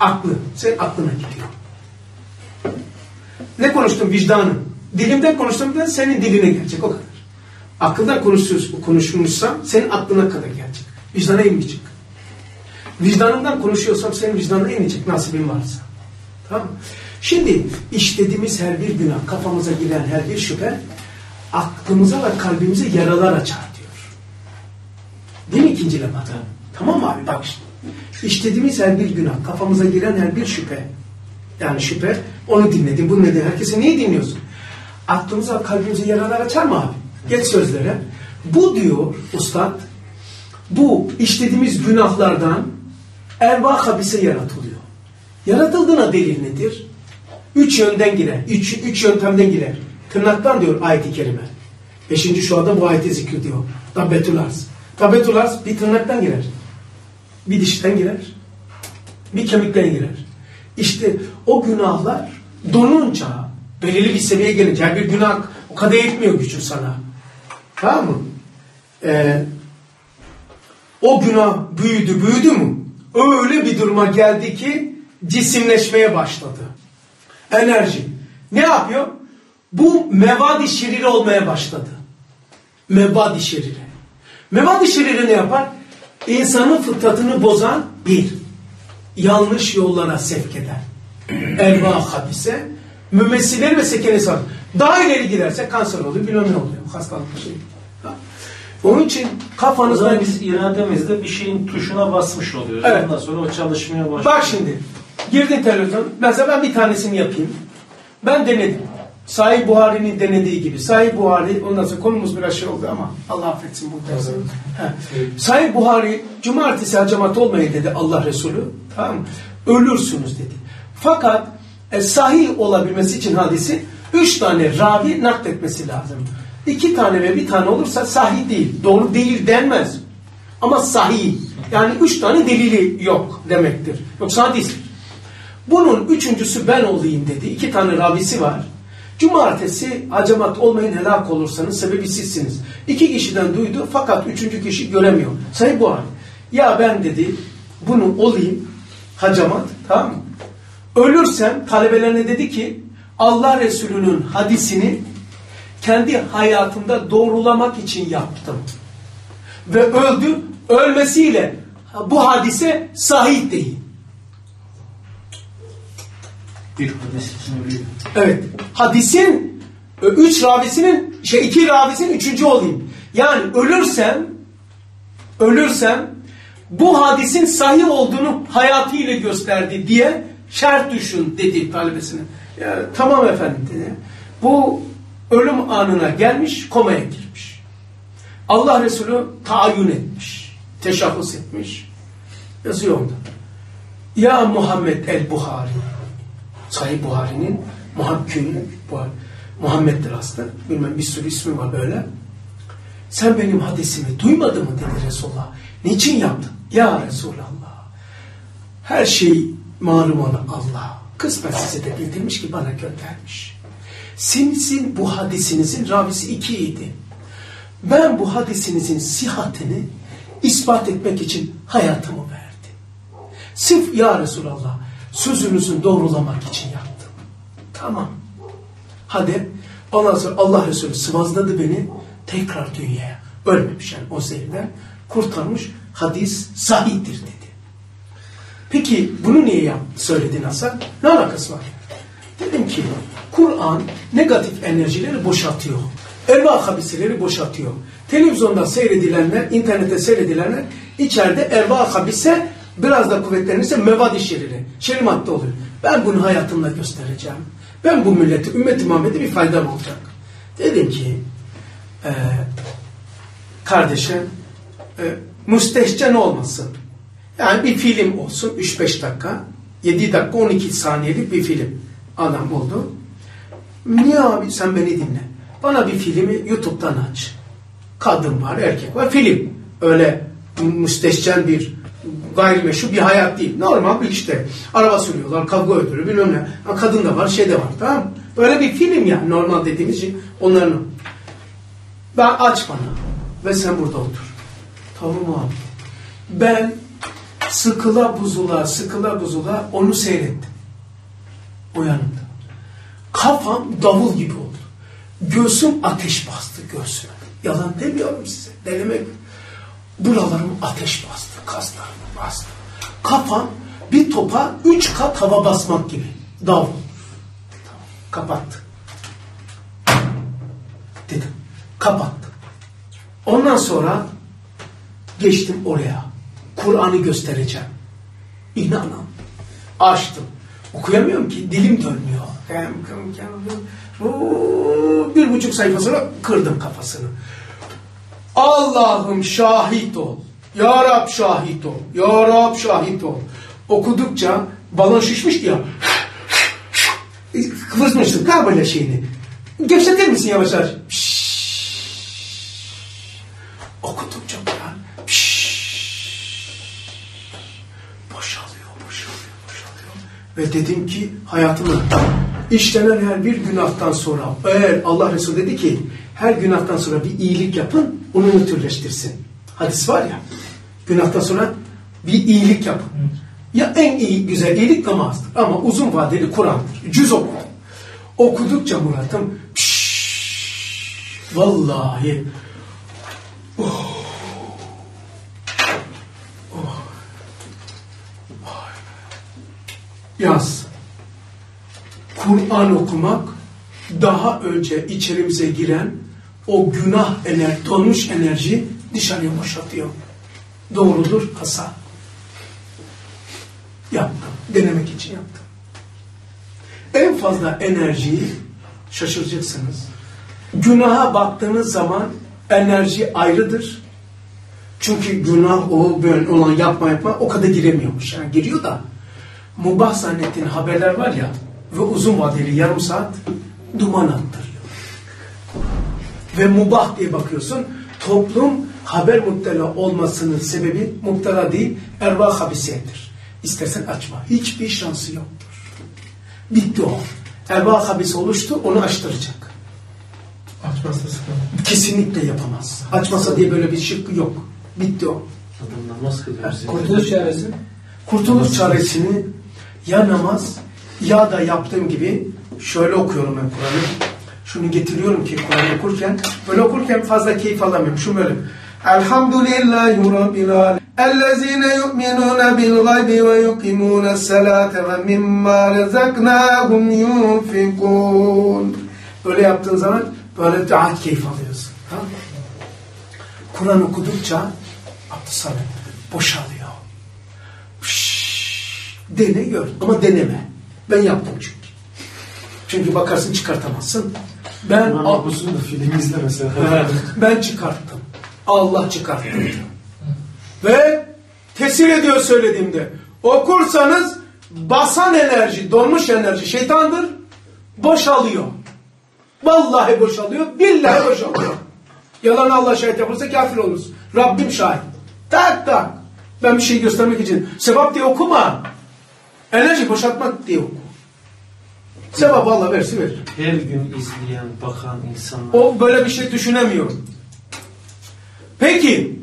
Aklı. Senin aklına gidiyor. Ne konuştum? Vicdanın. Dilimden konuştum da senin diline gelecek. O kadar. Akıldan konuşmuşsam senin aklına kadar gelecek. Vicdana inmeyecek. Vicdanından konuşuyorsam senin vicdanına inecek nasibin varsa. Tamam mı? Şimdi işlediğimiz her bir günah, kafamıza giren her bir şüphe aklımıza ve kalbimize yaralar açar diyor. Değil mi ikinci lafada? Tamam mı abi? Bak şimdi. İşlediğimiz her bir günah, kafamıza giren her bir şüphe. Yani şüphe, onu dinledin, bunu dinledin. Herkese neyi dinliyorsun? Aklımıza, kalbimize yaralar açar mı abi? Geç sözlere. Bu diyor ustad, bu işlediğimiz günahlardan erva habise yaratılıyor. Yaratıldığına delil nedir? Üç yönden girer. Üç, üç yöntemden girer. Tırnaktan diyor ayet-i kerime. Beşinci şuada bu ayeti zikrediyor. Dabbetül arz. Dabbetül arz bir tırnaktan girer. Bir dişten girer. Bir kemikten girer. İşte o günahlar donunca belirli bir seviyeye gelince her bir günah o kadar yetmiyor gücün sana. Tamam mı? Ee, o günah büyüdü büyüdü mü? Öyle bir duruma geldi ki cisimleşmeye başladı. Enerji. Ne yapıyor? Bu mevadi şeriri olmaya başladı. Mevadi şeriri. Mevadi şeriri ne yapar? İnsanın fıtratını bozan bir, yanlış yollara sevk eder. Erva habise, mümessileri ve sekenesi var. Daha ileri giderse kanser oluyor, bilmem ne oluyor. Hastalık şey. Onun için kafanızda biz irademizde bir şeyin tuşuna basmış oluyoruz. Evet. Ondan sonra o çalışmaya başlıyor. Bak şimdi. Girdin televizyon. Mesela ben bir tanesini yapayım. Ben denedim. Sahih Buhari'nin denediği gibi. Sahih Buhari, ondan sonra konumuz biraz şey oldu ama Allah affetsin bu dersi. Sahih Buhari, cumartesi hacamat olmayın dedi Allah Resulü. Tamam mı? Ölürsünüz dedi. Fakat e, sahih olabilmesi için hadisi üç tane ravi nakletmesi lazım. İki tane ve bir tane olursa sahih değil. Doğru değil denmez. Ama sahih. Yani üç tane delili yok demektir. Yoksa hadis. Bunun üçüncüsü ben olayım dedi. İki tane ravisi var. Cumartesi hacamat olmayın helak olursanız sebebi sizsiniz. İki kişiden duydu fakat üçüncü kişi göremiyor. Sayın Buhari. Ya ben dedi bunu olayım hacamat tamam mı? Ölürsem talebelerine dedi ki Allah Resulü'nün hadisini kendi hayatımda doğrulamak için yaptım. Ve öldü. Ölmesiyle bu hadise sahih değil. Bir hadis. Evet. Hadisin e, üç ravisinin şey iki ravisinin üçüncü olayım. Yani ölürsem ölürsem bu hadisin sahih olduğunu hayatıyla gösterdi diye şart düşün dedi talebesine. Ya, tamam efendim dedi. Bu ölüm anına gelmiş komaya girmiş. Allah Resulü tayin etmiş. Teşahhus etmiş. Yazıyor onda. Ya Muhammed el-Buhari Sahih Buhari'nin muhakkimi Buhari. Muhammed'dir aslında. Bilmem bir sürü ismi var böyle. Sen benim hadisimi duymadın mı dedi Resulullah. Niçin yaptın? Ya Resulallah. Her şey malum olan Allah. Kısmen size de bildirmiş ki bana göndermiş. Sizin bu hadisinizin ravisi iki idi. Ben bu hadisinizin sihatini ispat etmek için hayatımı verdim. Sırf ya Resulallah sözünüzün doğrulamak için yaptım. Tamam. Hadi ondan sonra Allah Resulü sıvazladı beni tekrar dünyaya. Ölmemiş yani o zehirden kurtarmış hadis sahihtir dedi. Peki bunu niye yap, söyledin Hasan? Ne alakası var? Dedim ki Kur'an negatif enerjileri boşaltıyor. Erva habisleri boşaltıyor. Televizyonda seyredilenler, internette seyredilenler içeride erva habise biraz da kuvvetlenirse mevad şeriri, şerri madde oluyor. Ben bunu hayatımda göstereceğim. Ben bu milleti, ümmet-i Muhammed'e bir faydam olacak. Dedim ki e, kardeşim e, müstehcen olmasın. Yani bir film olsun 3-5 dakika 7 dakika 12 saniyelik bir film adam oldu. Niye abi sen beni dinle. Bana bir filmi YouTube'dan aç. Kadın var, erkek var. Film. Öyle müstehcen bir gayrimeşru bir hayat değil. Normal bir işte. Araba sürüyorlar, kavga ediyorlar, bilmem ne. Ama kadın da var, şey de var. Tamam? Böyle bir film yani normal dediğimiz şey. Onların. Ben aç bana. Ve sen burada otur. Tamam abi. Ben sıkıla buzula, sıkıla buzula onu seyrettim. O yanımda. Kafam davul gibi oldu. Göğsüm ateş bastı göğsüme. Yalan demiyorum size. Denemek. Buralarım ateş bastı. Kaslarım bastı. Kafam bir topa üç kat hava basmak gibi. Davul. Tamam. Kapattı. Dedim. Kapattım. Ondan sonra geçtim oraya. Kur'an'ı göstereceğim. İnanın. Açtım. Okuyamıyorum ki. Dilim dönmüyor. Bir buçuk sayfa sonra kırdım kafasını. Allah'ım şahit ol. Ya Rab şahit ol. Ya Rab şahit ol. Okudukça balon şişmişti ya. Kıvırmıştım galiba şeyini. Gevşetir misin yavaş yavaş? Ve dedim ki hayatımı işlenen her bir günahtan sonra eğer Allah Resulü dedi ki her günahtan sonra bir iyilik yapın onu nötrleştirsin. Hadis var ya günahtan sonra bir iyilik yapın. Ya en iyi güzel iyilik namazdır ama uzun vadeli Kur'an'dır. Cüz okudum. Okudukça Murat'ım vallahi yaz. Kur'an okumak daha önce içerimize giren o günah ener, donmuş enerji dışarıya boşaltıyor. Doğrudur Hasan. Yaptım. Denemek için yaptım. En fazla enerjiyi şaşıracaksınız. Günaha baktığınız zaman enerji ayrıdır. Çünkü günah o böyle olan yapma yapma o kadar giremiyormuş. Yani giriyor da mubah zannettiğin haberler var ya ve uzun vadeli yarım saat duman attırıyor. Ve mubah diye bakıyorsun toplum haber muttela olmasının sebebi muttela değil erva habisiyedir. İstersen açma. Hiçbir şansı yoktur. Bitti o. Erva habisi oluştu onu açtıracak. Açmazsa sıkıntı. Kesinlikle yapamaz. Açmasa diye böyle bir şıkkı yok. Bitti o. Adam namaz kılıyor. Kurtuluş çaresi. Kurtuluş çaresini ya namaz ya da yaptığım gibi şöyle okuyorum ben Kur'an'ı. Şunu getiriyorum ki Kur'an okurken böyle okurken fazla keyif alamıyorum. Şu böyle Elhamdülillahi Rabbil alemin. Ellezine yu'minuna bil gaybi ve yuqimuna salate ve mimma rezaknahum yunfikun. Öyle yaptığın zaman böyle daha keyif alıyorsun. Kur'an okudukça abdest boşalıyor. Dene gör ama deneme. Ben yaptım çünkü. Çünkü bakarsın çıkartamazsın. Ben okusun da film izle mesela. ben çıkarttım. Allah çıkarttı. Ve tesir ediyor söylediğimde. Okursanız basan enerji, donmuş enerji şeytandır. Boşalıyor. Vallahi boşalıyor. Billahi boşalıyor. Yalan Allah şahit yapılırsa kafir oluruz. Rabbim şahit. Tak tak. Ben bir şey göstermek için. Sevap diye okuma. Enerji boşaltmak diye oku. Sevap Allah versin verir. Her gün izleyen, bakan insanlar. O böyle bir şey düşünemiyor. Peki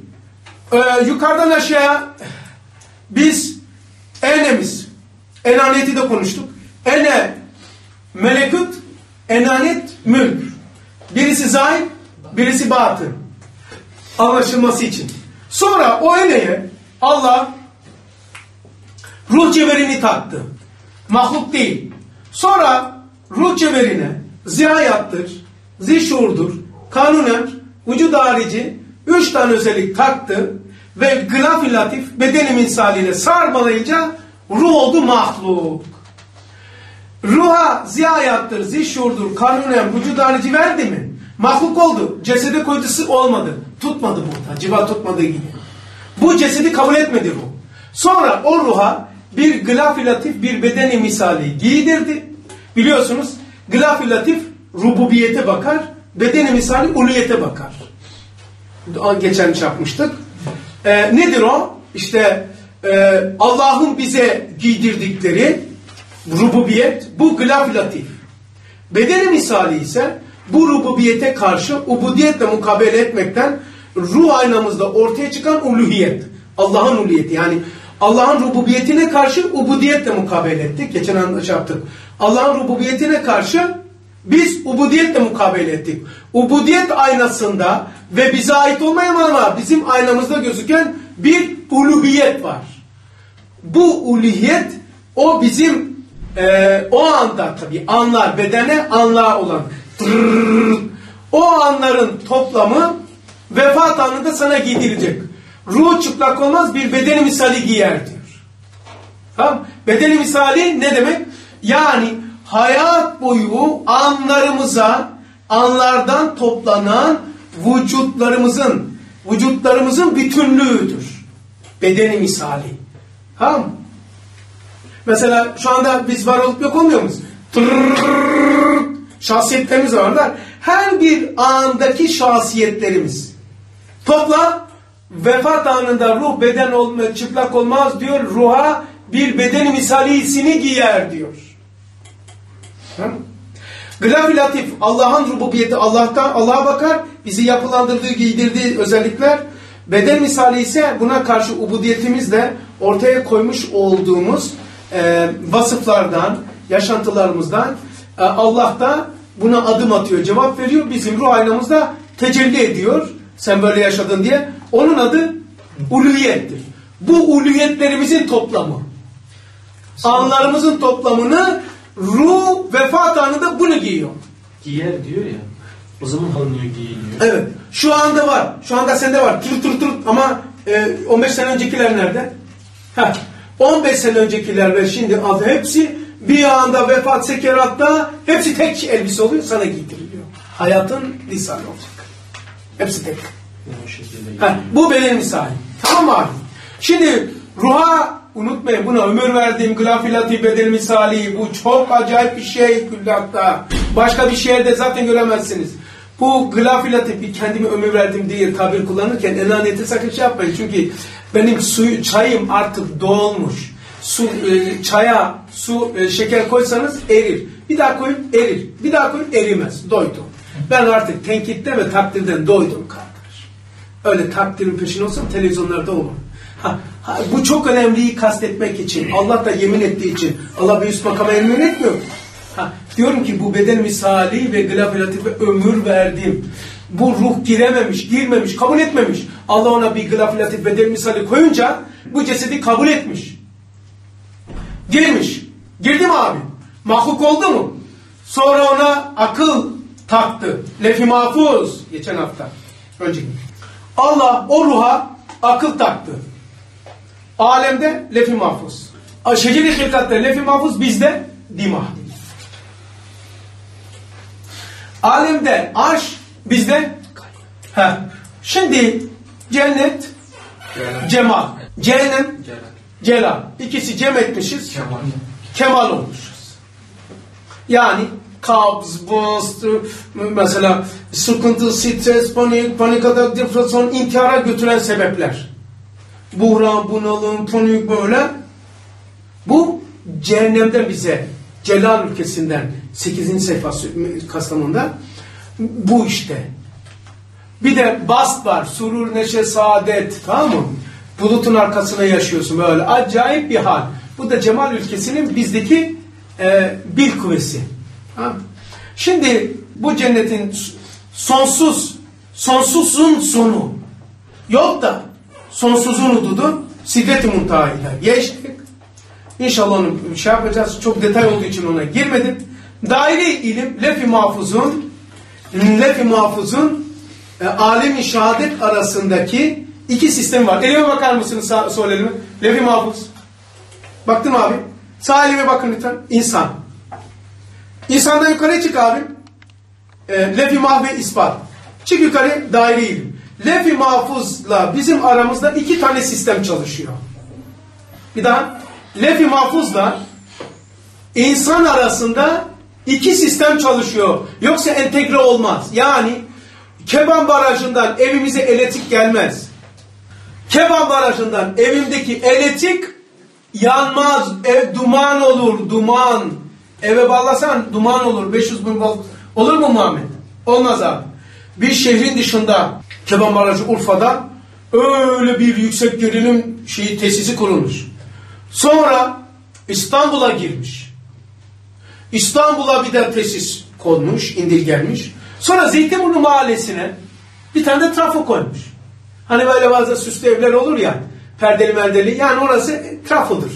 e, yukarıdan aşağıya biz enemiz enaniyeti de konuştuk. Ene melekut enanet mülk. Birisi zahir, birisi batın. Anlaşılması için. Sonra o eneye Allah ruh cevherini taktı. Mahluk değil. Sonra ruh cevherine zihayattır, zişurdur, kanunen, vücud harici üç tane özellik taktı ve gılaf latif bedeni misaliyle sarmalayınca ruh oldu mahluk. Ruha zihayattır, zişurdur, kanunen, vücud harici verdi mi? Mahluk oldu. Cesede koydusu olmadı. Tutmadı burada. Civa tutmadığı gibi. Bu cesedi kabul etmedi ruh. Sonra o ruha bir gılaf latif bir bedeni misali giydirdi. Biliyorsunuz gılaf latif rububiyete bakar. Bedeni misali uluyete bakar. Geçen çarpmıştık. Ee, nedir o? İşte e, Allah'ın bize giydirdikleri rububiyet bu gılaf latif. Bedeni misali ise bu rububiyete karşı ubudiyetle mukabele etmekten ruh aynamızda ortaya çıkan uluhiyet. Allah'ın uluhiyeti yani Allah'ın rububiyetine karşı ubudiyetle mukabele ettik. Geçen anda şey yaptık. Allah'ın rububiyetine karşı biz ubudiyetle mukabele ettik. Ubudiyet aynasında ve bize ait olmayan ama bizim aynamızda gözüken bir uluhiyet var. Bu uluhiyet o bizim e, o anda tabi anlar bedene anlar olan o anların toplamı vefat anında sana giydirilecek. Ruh çıplak olmaz bir bedeni misali giyer diyor. Tamam? Bedeni misali ne demek? Yani hayat boyu anlarımıza anlardan toplanan vücutlarımızın vücutlarımızın bütünlüğüdür. Bedeni misali. Tamam Mesela şu anda biz var olup yok olmuyor muyuz? Şahsiyetlerimiz varlar. Her bir andaki şahsiyetlerimiz. Topla vefat anında ruh beden olma, çıplak olmaz diyor. Ruha bir beden misalisini giyer diyor. Gılaf latif Allah'ın rububiyeti Allah'tan Allah'a bakar. Bizi yapılandırdığı, giydirdiği özellikler. Beden misali ise buna karşı ubudiyetimizle ortaya koymuş olduğumuz e, vasıflardan, yaşantılarımızdan e, Allah da buna adım atıyor, cevap veriyor. Bizim ruh aynamızda tecelli ediyor. Sen böyle yaşadın diye. Onun adı uluyettir. Bu uluyetlerimizin toplamı. Anlarımızın toplamını ruh vefat anında bunu giyiyor. Giyer diyor ya. O zaman alınıyor giyiliyor. Evet. Şu anda var. Şu anda sende var. Tır tır tır ama e, 15 sene öncekiler nerede? Heh. 15 sene öncekiler ve şimdi az hepsi bir anda vefat sekeratta hepsi tek elbise oluyor sana giydiriliyor. Hayatın lisanı olacak. Hepsi tek. Heh, bu benim misali. Tamam mı abi? Şimdi ruha unutmayın buna ömür verdiğim glafilati bedel misali bu çok acayip bir şey küllatta. Başka bir şehirde zaten göremezsiniz. Bu glafilati bir kendime ömür verdim diye tabir kullanırken enaniyeti sakın şey yapmayın. Çünkü benim suyu, çayım artık dolmuş. Su, e, çaya su, e, şeker koysanız erir. Bir daha koyun erir. Bir daha koyun erimez. Doydum. Ben artık tenkitten ve takdirden doydum kardeş. Öyle takdirin peşin olsam televizyonlarda olur. Ha, ha, bu çok önemliyi kastetmek için. Allah da yemin ettiği için. Allah bir üst makama yemin etmiyor. Ha, diyorum ki bu beden misali ve glafilatife ömür verdim. Bu ruh girememiş, girmemiş, kabul etmemiş. Allah ona bir gılafilatif bedel misali koyunca bu cesedi kabul etmiş. Girmiş. Girdi mi abi? Mahluk oldu mu? Sonra ona akıl taktı. Lefi mahfuz. Geçen hafta. Önceki. Allah o ruha akıl taktı. Alemde lefi mahfuz. Şeceri hilkatta lefi mahfuz bizde dima. Alemde arş bizde Heh. Şimdi cennet cemal. Cehennem celal. İkisi cem etmişiz. Kemal olmuşuz. Yani kabz, bust, mesela sıkıntı, stres, panik, panik atak, depresyon, intihara götüren sebepler. Buhran, bunalım, panik böyle. Bu cehennemden bize, Celal ülkesinden 8. sayfası Kastamonu'da bu işte. Bir de bast var. Surur, neşe, saadet. Tamam mı? Bulutun arkasına yaşıyorsun böyle. Acayip bir hal. Bu da Cemal ülkesinin bizdeki e, bil kuvvesi. Şimdi bu cennetin sonsuz, sonsuzun sonu yok da sonsuzun hududu Sidret-i Muntaha'yla geçtik. İnşallah onu şey yapacağız. Çok detay olduğu için ona girmedim. Daire ilim, lef-i mahfuzun lef-i mahfuzun e, alem-i şehadet arasındaki iki sistem var. Elime bakar mısınız sağ, sol elime? Lef-i mahfuz. Baktım abi. Sağ elime bakın lütfen. İnsan. İnsandan yukarı çık abi. E, lef-i mahve ispat. Çık yukarı daire ilim. Lef-i mahfuzla bizim aramızda iki tane sistem çalışıyor. Bir daha. Lef-i mahfuzla insan arasında iki sistem çalışıyor. Yoksa entegre olmaz. Yani Keban Barajı'ndan evimize elektrik gelmez. Keban Barajı'ndan evimdeki elektrik yanmaz. Ev duman olur, duman. Eve bağlasan duman olur. 500 bin volt. Olur mu Muhammed? Olmaz abi. Bir şehrin dışında Keban Barajı Urfa'da öyle bir yüksek gerilim şeyi tesisi kurulmuş. Sonra İstanbul'a girmiş. İstanbul'a bir de tesis konmuş, indirgenmiş. Sonra Zeytinburnu mahallesine bir tane de trafo koymuş. Hani böyle bazı süslü evler olur ya, perdeli merdeli. Yani orası trafodur.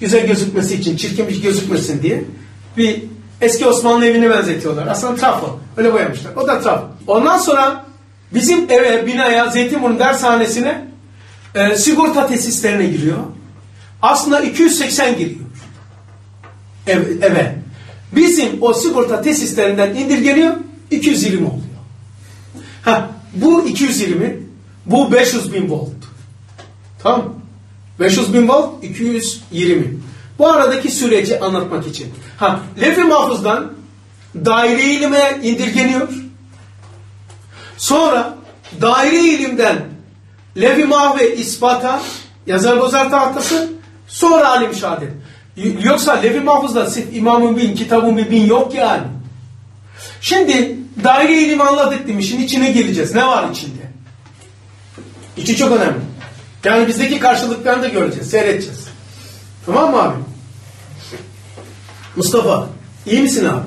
Güzel gözükmesi için, çirkinmiş gözükmesin diye. Bir eski Osmanlı evine benzetiyorlar. Aslında trafo. Öyle boyamışlar. O da trafo. Ondan sonra bizim eve, binaya, Zeytinburnu dershanesine e, sigorta tesislerine giriyor. Aslında 280 giriyor. Ev, eve. Bizim o sigorta tesislerinden indirgeniyor 220 oluyor. Ha, bu 220 bu 500 bin volt. Tamam 500 bin volt 220. Bu aradaki süreci anlatmak için. Ha, lef-i mahfuzdan daire ilime indirgeniyor. Sonra daire ilimden lef-i mahve ispata yazar bozar tahtası sonra alim şehadet. Yoksa lef-i mahfuzda sırf imamın bin, kitabın bir bin yok yani. Şimdi daire ilimi anladık demişin içine geleceğiz. Ne var içinde? İçi çok önemli. Yani bizdeki karşılıklarını da göreceğiz, seyredeceğiz. Tamam mı abi? Mustafa, iyi misin abi?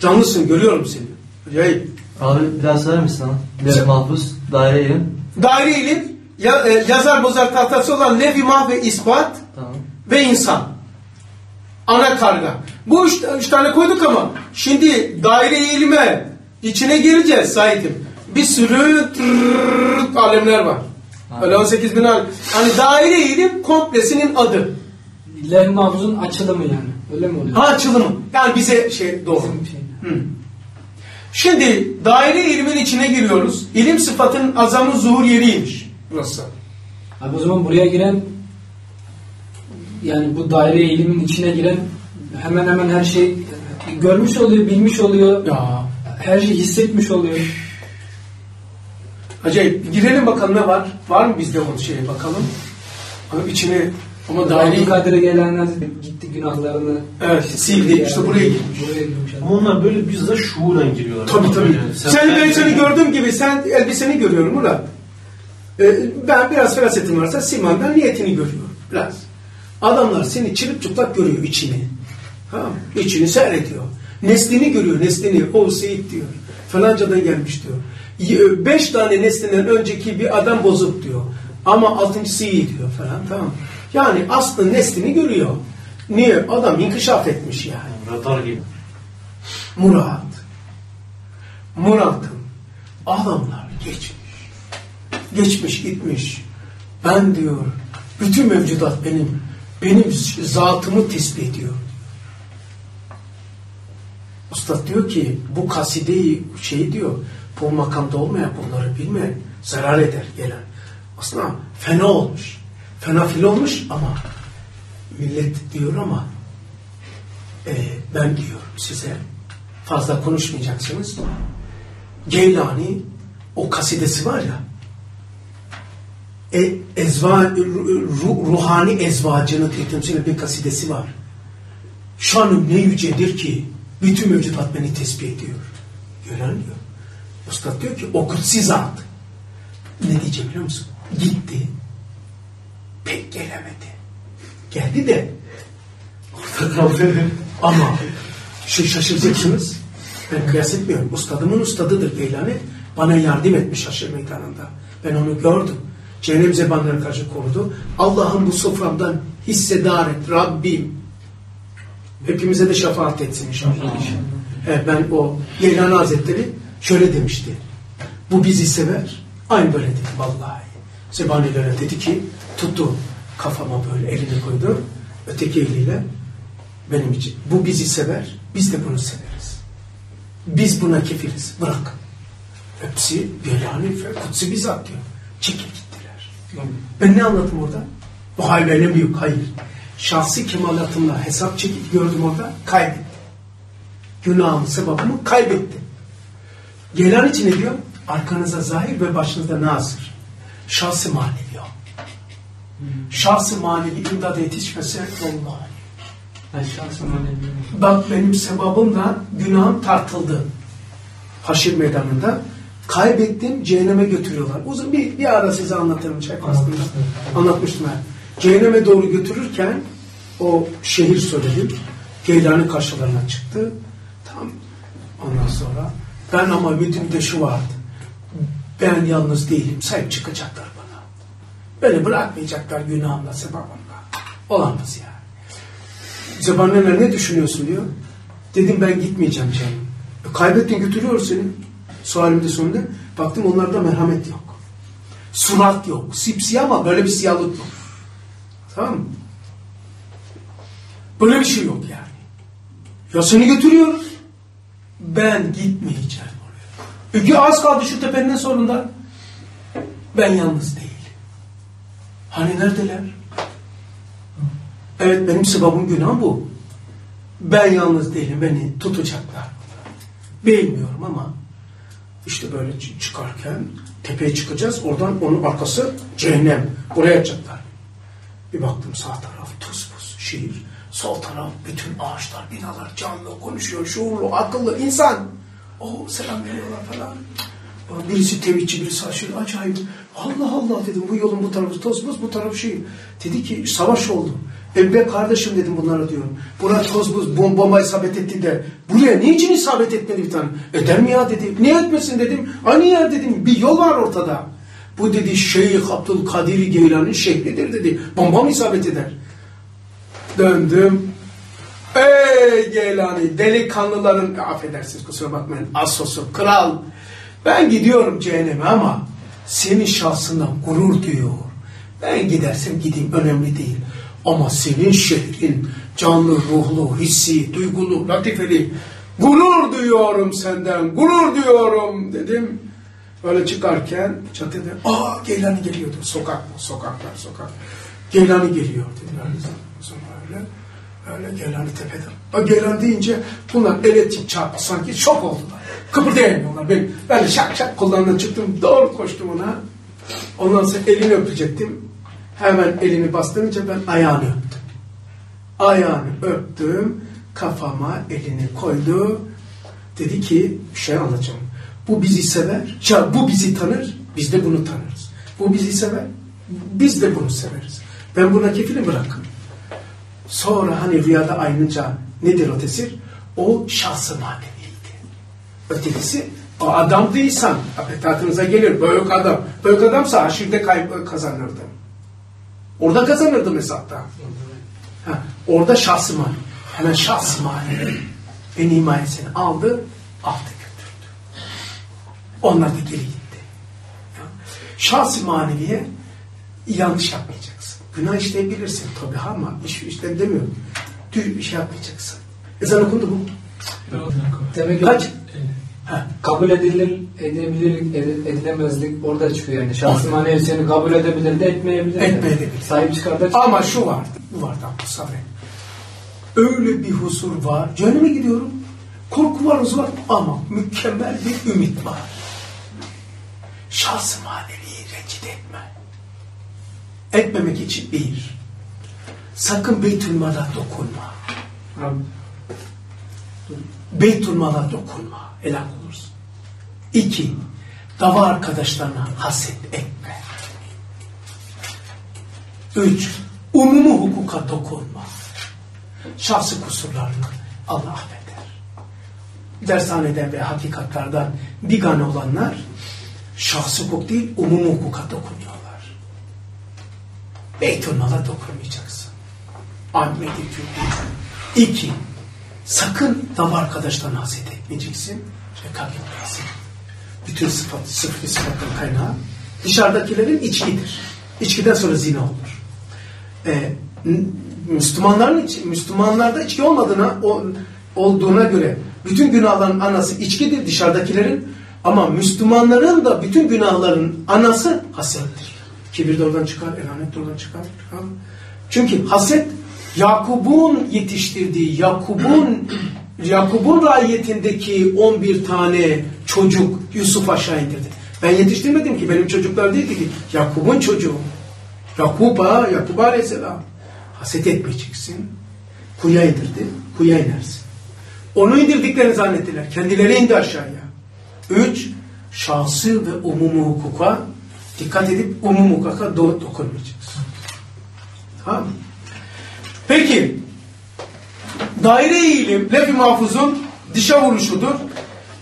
Canlısın, görüyorum seni. Acayip. Abi biraz söyler misin sana? Lef mahpus, daire ilim. Daire ilim, ya, e, yazar bozar tahtası olan nevi mah ve ispat Tamam. ve insan. Ana karga. Bu üç, üç tane koyduk ama şimdi daire ilime içine gireceğiz Sait'im. Bir sürü tırrrrt alemler var. Öyle 18 bin alem. Hani daire ilim komplesinin adı. Levh mahfuzun açılımı yani. Öyle mi oluyor? Ha açılımı. Yani bize şey doğru. Şey. Hı. Şimdi daire ilimin içine giriyoruz. İlim sıfatının azamı zuhur yeriymiş. Burası. Abi o zaman buraya giren yani bu daire ilimin içine giren hemen hemen her şey görmüş oluyor, bilmiş oluyor. Ya. Her şeyi hissetmiş oluyor. Acayip. Girelim bakalım ne var? Var mı bizde o şeye bakalım. Ama içine ama daire kadere gelenler gitti günahlarını Evet, sildi. İşte buraya girmiş. Buraya girmiş. Ama onlar böyle bizzat şuuren giriyorlar. Tabii tabii. Böyle Sen ben sefer- seni gördüğüm gibi sen elbiseni görüyorum Murat. Ee, ben biraz ferasetim varsa simandan niyetini görüyorum. Biraz. Adamlar seni çırıp çıplak görüyor içini. Ha, içini seyrediyor. Neslini görüyor, neslini. O Seyit diyor. Falancadan gelmiş diyor. Y- Beş tane nesneden önceki bir adam bozuk diyor. Ama altıncısı iyi diyor falan tamam. Yani aslında neslini görüyor. Niye? Adam inkişaf etmiş yani. Radar gibi. Murat. Murat'ın adamlar geçmiş. Geçmiş gitmiş. Ben diyor bütün mevcudat benim benim zatımı tespit ediyor. Ustad diyor ki bu kasideyi şey diyor bu makamda olmayan bunları bilme zarar eder gelen. Aslında fena olmuş. Fena fil olmuş ama millet diyor ama e, ben diyorum size fazla konuşmayacaksınız. Geylani o kasidesi var ya e, ezva, ru- ruhani ezvacını temsil bir kasidesi var. Şanım ne yücedir ki bütün mevcudat beni tesbih ediyor. Gören diyor. Üstad diyor ki o kutsi zat. Ne diyeceğim biliyor musun? Gitti. Pek gelemedi. Geldi de orada kaldı. Ama şey şaşıracaksınız. Ben kıyas etmiyorum. Ustadımın ustadıdır Geylani. Bana yardım etmiş haşr meydanında. Ben onu gördüm. Cehennem zebanları karşı korudu. Allah'ım bu soframdan hissedar et Rabbim. Hepimize de şefaat etsin inşallah. Evet, ben o Geylani Hazretleri şöyle demişti. Bu bizi sever. Aynı böyle dedi vallahi. Zebanilere dedi ki tuttu kafama böyle elini koydu. Öteki eliyle benim için. Bu bizi sever. Biz de bunu severiz. Biz buna kefiliz. Bırak. Hepsi Geylani ve Kutsi bizzat diyor. Çekil gittiler. Ben ne anladım orada? Hayır benim büyük. Hayır. Şahsi kemalatımla hesap çekip gördüm orada. Kaybettim. Günahımı, sevabımı kaybettim. Gelen için ne diyor? Arkanıza zahir ve başınızda nazır. Şahsi manevi yok. Şahsi manevi imdada. Ben şahsen öyle Bak benim sevabımla günahım tartıldı. Haşir meydanında. Kaybettim, cehenneme götürüyorlar. Uzun bir, bir ara size anlatırım aslında. Anlatmıştım ben. Cehenneme doğru götürürken o şehir söyledim. Geylani karşılarına çıktı. Tam ondan sonra ben ama ümidim de şu vardı. Ben yalnız değilim. Sahip çıkacaklar. Beni bırakmayacaklar günahımla, sebebimle. Olamaz yani. Zebanneler ne düşünüyorsun diyor. Dedim ben gitmeyeceğim canım. E, kaybettin götürüyor seni. Sualimde sonunda. Baktım onlarda merhamet yok. Surat yok. Sipsiyah ama böyle bir siyahlık yok. Tamam mı? Böyle bir şey yok yani. Ya seni götürüyoruz. Ben gitmeyeceğim. İki az kaldı şu tepenin sonunda. Ben yalnız değil. Hani neredeler? Evet benim sebebim günah bu. Ben yalnız değilim. Beni tutacaklar. Bilmiyorum ama işte böyle çı- çıkarken tepeye çıkacağız. Oradan onun arkası cehennem. Buraya atacaklar. Bir baktım sağ taraf tuz buz şehir. Sol taraf bütün ağaçlar, binalar canlı konuşuyor. Şuurlu, akıllı insan. O selam veriyorlar falan. Birisi teveccüh, birisi aşırı acayip. Allah Allah dedim bu yolun bu tarafı toz buz, bu tarafı şey. Dedi ki savaş oldu. E be kardeşim dedim bunlara diyorum. Buna toz buz bom bomba isabet etti de buraya niçin isabet etmedi bir tane? Eder mi ya dedi. Niye etmesin dedim. Aynı yer dedim. Bir yol var ortada. Bu dedi Şeyh Abdülkadir Geylani şehridir dedi. Bomba mı isabet eder? Döndüm. Ey Geylani delikanlıların affedersiniz kusura bakmayın asosu kral. Ben gidiyorum cehenneme ama senin şahsından gurur duyuyor. Ben gidersem gideyim önemli değil. Ama senin şehrin canlı, ruhlu, hissi, duygulu, latifeli gurur duyuyorum senden, gurur duyuyorum dedim. Böyle çıkarken çatıda aa Geylani geliyordu. Sokak mı? Sokaklar, sokak. Geylani geliyor dediler. Öyle. Geylani tepede. O Geylani deyince bunlar elektrik çarptı sanki şok oldular. Kıpırdayamıyorlar. Ben, ben şak şak kullandım çıktım. Doğru koştum ona. Ondan sonra elini öpecektim. Hemen elini bastırınca ben ayağını öptüm. Ayağını öptüm. Kafama elini koydu. Dedi ki bir şey anlatacağım. Bu bizi sever. Ya bu bizi tanır. Biz de bunu tanırız. Bu bizi sever. Biz de bunu severiz. Ben buna kefilim bırakın. Sonra hani rüyada aynınca nedir o tesir? O şahsı maneviydi. Ötekisi O adam değilsen, afet aklınıza gelir, büyük adam. Büyük adamsa aşırıda kay- kazanırdı. Orada kazanırdı mesela. Ha, orada şahsı mani. Hemen şahsı mani. Beni himayesini aldı, aldı götürdü. Onlar da geri gitti. Şahsı maneviye yanlış yapmayacaksın. Günah işleyebilirsin tabii ama iş işle demiyorum. Düz bir şey yapmayacaksın. Ezan okundu mu? Demek ki Kaç? Ha. kabul edilir, edilebilir, edi- edilemezlik orada çıkıyor yani. Şahsi manevi seni kabul edebilir de etmeyebilir de. Etmeyebilir. Sahip çıkar da çıkar. Ama şu vardı, bu vardı Abdü Sabri. Öyle bir huzur var. Cehenneme gidiyorum. Korku var, huzur var ama mükemmel bir ümit var. Şahsı maneviyi rencide etme. Etmemek için bir. Sakın Beytülmal'a dokunma. Beytülmal'a dokunma. Helal olursun. İki. Dava arkadaşlarına haset etme. Üç. Umumu hukuka dokunma. Şahsi kusurlarını Allah affeder. Dershaneden ve hakikatlardan bigane olanlar şahsi hukuk değil umum hukuka dokunuyorlar. Beytülmal'a dokunmayacaksın. Ahmet İki. İki. Sakın dava arkadaşlarına haset etmeyeceksin. Rekabet etmeyeceksin. Bütün sıfat, sıfır sıfatın kaynağı dışarıdakilerin içkidir. İçkiden sonra zina olur. Ee, Müslümanların Müslümanlarda içki olmadığına o, olduğuna göre bütün günahların anası içkidir dışarıdakilerin ama Müslümanların da bütün günahların anası hasettir. Kibir de oradan çıkar, elanet de oradan çıkar. Mı? Çünkü haset Yakub'un yetiştirdiği, Yakub'un Yakub'un raiyetindeki 11 tane çocuk Yusuf aşağı indirdi. Ben yetiştirmedim ki, benim çocuklar değil ki. Yakub'un çocuğu. Yakub'a, Yakub aleyhisselam. Haset etmeyeceksin. Kuyuya indirdi, kuyuya inersin. Onu indirdiklerini zannettiler. Kendileri indi aşağıya. Üç, şahsı ve umumu hukuka dikkat edip umum hukuka do- dokunmayacaksın. Tamam mı? Peki, daire ilim, lef-i mahfuzun dışa vuruşudur.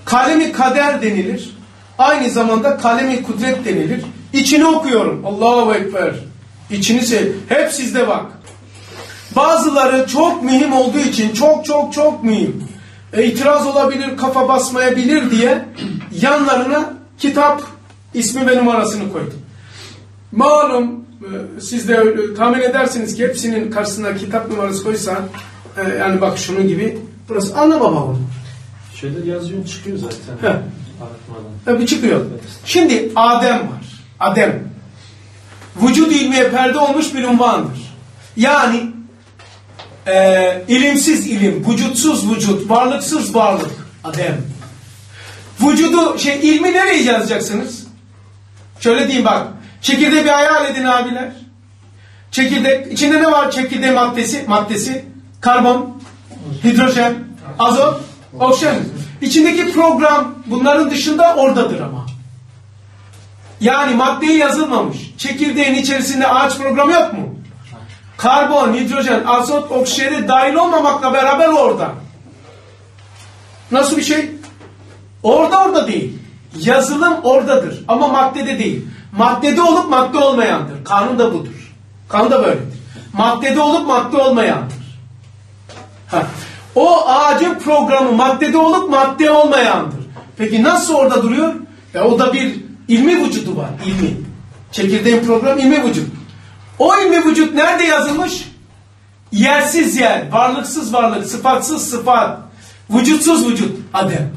Kalemi kader denilir. Aynı zamanda kalemi kudret denilir. İçini okuyorum. Allahu Ekber. İçini sev. Hep sizde bak. Bazıları çok mühim olduğu için çok çok çok mühim. E, itiraz olabilir, kafa basmayabilir diye yanlarına kitap ismi ve numarasını koydum. Malum e, siz de öyle tahmin edersiniz ki hepsinin karşısına kitap numarası koysan e, yani bak şunun gibi burası anla baba bunu. Şeyde yazıyor çıkıyor zaten. He. Artmadan. E, bir çıkıyor. Şimdi Adem var. Adem. Vücud ilmiye perde olmuş bir unvandır. Yani e, ilimsiz ilim, vücutsuz vücut, varlıksız varlık. Adem. Vücudu, şey ilmi nereye yazacaksınız? Şöyle diyeyim bak. Çekirdeği bir hayal edin abiler. Çekirdek, içinde ne var çekirdeği maddesi? Maddesi, karbon, hidrojen, azot, oksijen. İçindeki program bunların dışında oradadır ama. Yani maddeyi yazılmamış. Çekirdeğin içerisinde ağaç programı yok mu? Karbon, hidrojen, azot, oksijeni dahil olmamakla beraber orada. Nasıl bir şey? Orada orada değil. Yazılım oradadır ama maddede değil. Maddede olup madde olmayandır. Kanun da budur. Kanun da böyledir. Maddede olup madde olmayandır. Ha. O ağacın programı maddede olup madde olmayandır. Peki nasıl orada duruyor? Ya o da bir ilmi vücudu var. ilmi. Çekirdeğin programı ilmi vücut. O ilmi vücut nerede yazılmış? Yersiz yer, varlıksız varlık, sıfatsız sıfat, vücutsuz vücut. Adem.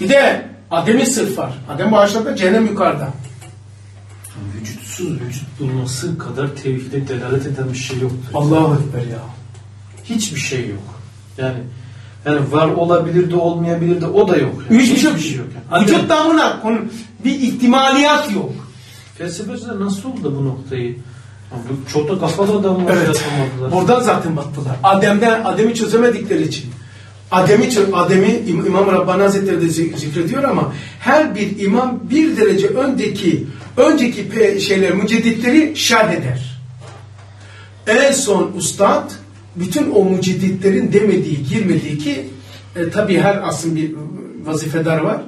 Bir de Adem'in sırf var. Adem bu aşağıda, cehennem yukarıda. Vücutsuz vücut bulması kadar tevhide delalet eden bir şey yoktur. Allahu Ekber ya. Hiçbir şey yok. Yani yani var olabilir de olmayabilir de o da yok. Yani. Hiçbir şey, Hiçbir şey yok. Yani. Vücut damına bir ihtimaliyat yok. Felsefeciler nasıl oldu bu noktayı? Çok da kafalı adamlar Evet. yapamadılar. Buradan zaten battılar. Adem'den Adem'i çözemedikleri için. Adem'i Adem'i İm- İmam Rabbani Hazretleri de zik- zikrediyor ama her bir imam bir derece öndeki önceki şeyler mücedditleri şerh eder. En son ustad bütün o muciditlerin demediği, girmediği ki e, tabii her asrın bir vazifedar var.